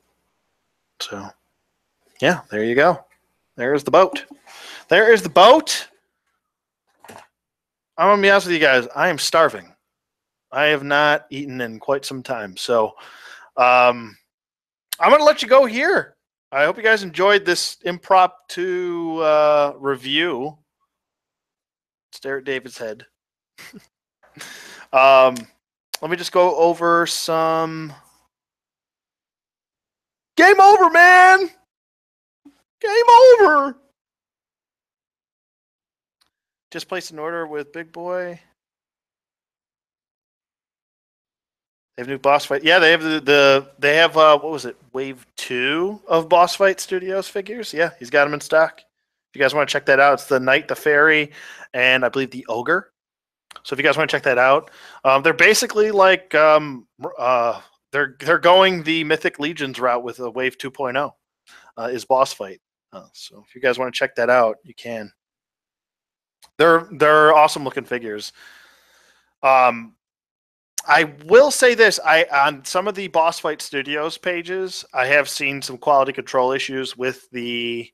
So, yeah, there you go. There's the boat. There is the boat. I'm gonna be honest with you guys. I am starving. I have not eaten in quite some time, so um, I'm gonna let you go here. I hope you guys enjoyed this impromptu uh, review. Stare at David's head. um, let me just go over some. Game over, man. Game over. Just placed an order with Big Boy. They have new boss fight. Yeah, they have the, the they have uh, what was it? Wave two of Boss Fight Studios figures. Yeah, he's got them in stock. If you guys want to check that out, it's the Knight, the Fairy, and I believe the Ogre. So if you guys want to check that out, um, they're basically like um, uh, they're they're going the Mythic Legions route with a Wave 2.0 uh, is boss fight. Uh, so if you guys want to check that out, you can. They're they're awesome looking figures. Um, I will say this: I on some of the Boss Fight Studios pages, I have seen some quality control issues with the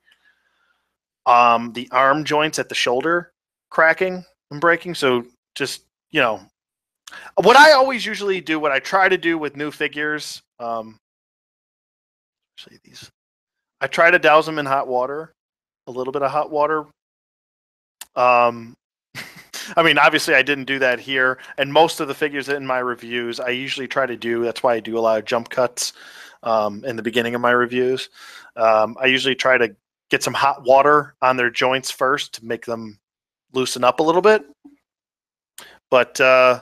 um the arm joints at the shoulder cracking and breaking. So just you know, what I always usually do, what I try to do with new figures, um, actually these, I try to douse them in hot water, a little bit of hot water. Um, I mean, obviously, I didn't do that here, and most of the figures in my reviews, I usually try to do. That's why I do a lot of jump cuts um, in the beginning of my reviews. Um, I usually try to get some hot water on their joints first to make them loosen up a little bit. But uh,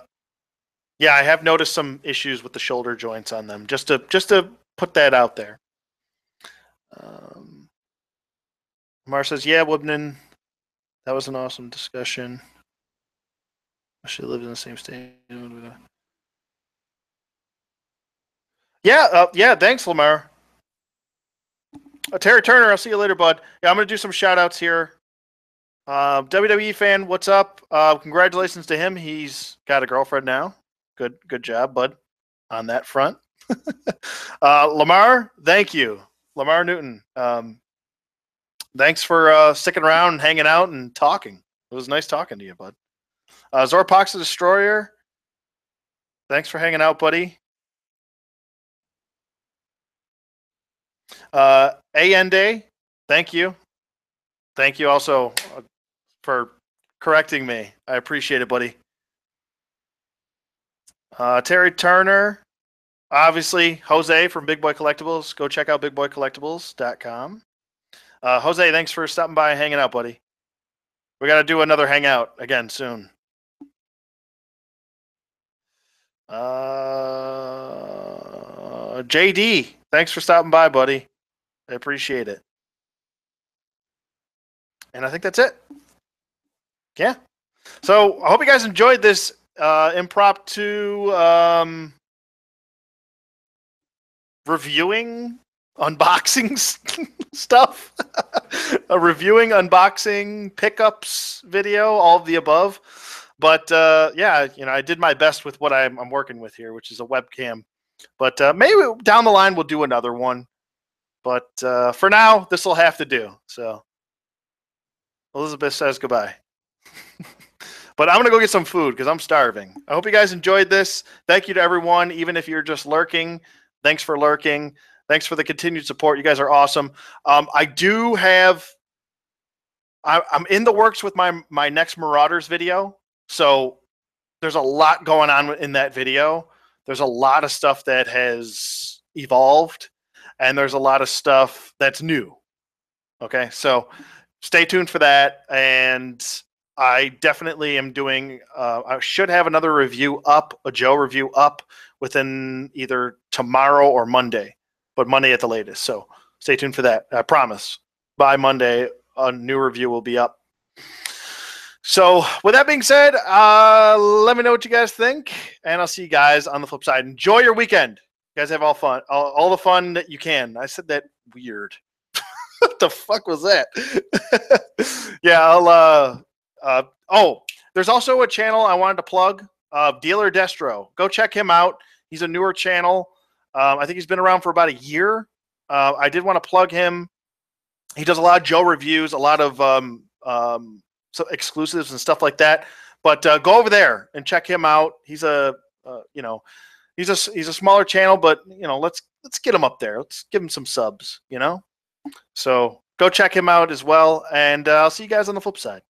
yeah, I have noticed some issues with the shoulder joints on them. Just to just to put that out there. Um, Mar says, "Yeah, Woodman, that was an awesome discussion. She lives in the same state." Yeah, uh, yeah. Thanks, Lamar. Uh, Terry Turner, I'll see you later, bud. Yeah, I'm gonna do some shout outs here. Uh, WWE fan, what's up? Uh, congratulations to him. He's got a girlfriend now. Good, good job, bud, on that front. uh, Lamar, thank you, Lamar Newton. Um, thanks for uh, sticking around, and hanging out, and talking. It was nice talking to you, bud. Uh, Zorpox the Destroyer, thanks for hanging out, buddy. Uh, Day, thank you. Thank you also uh, for correcting me. I appreciate it, buddy. Uh, Terry Turner, obviously Jose from Big Boy Collectibles. Go check out bigboycollectibles.com. Uh, Jose, thanks for stopping by and hanging out, buddy. We got to do another hangout again soon. Uh, JD, thanks for stopping by, buddy. I appreciate it. And I think that's it. Yeah. So I hope you guys enjoyed this uh, impromptu um, reviewing unboxing stuff, a reviewing, unboxing, pickups video, all of the above. But uh, yeah, you know, I did my best with what I'm, I'm working with here, which is a webcam. But uh, maybe down the line we'll do another one. But uh, for now, this will have to do. So Elizabeth says goodbye. but I'm going to go get some food because I'm starving. I hope you guys enjoyed this. Thank you to everyone, even if you're just lurking. Thanks for lurking. Thanks for the continued support. You guys are awesome. Um, I do have. I, I'm in the works with my my next Marauders video. So there's a lot going on in that video. There's a lot of stuff that has evolved and there's a lot of stuff that's new. Okay, so stay tuned for that. And I definitely am doing. Uh, I should have another review up, a Joe review up within either tomorrow or Monday, but Monday at the latest. So stay tuned for that. I promise. By Monday, a new review will be up. So, with that being said, uh, let me know what you guys think, and I'll see you guys on the flip side. Enjoy your weekend. You guys have all fun, all, all the fun that you can. I said that weird. what the fuck was that? yeah, I'll. Uh, uh, oh, there's also a channel I wanted to plug. Uh, Dealer Destro. Go check him out. He's a newer channel. Um, I think he's been around for about a year. Uh, I did want to plug him. He does a lot of Joe reviews, a lot of um, um, so exclusives and stuff like that. But uh, go over there and check him out. He's a, uh, you know, he's a he's a smaller channel, but you know, let's let's get him up there. Let's give him some subs. You know, so go check him out as well, and uh, I'll see you guys on the flip side.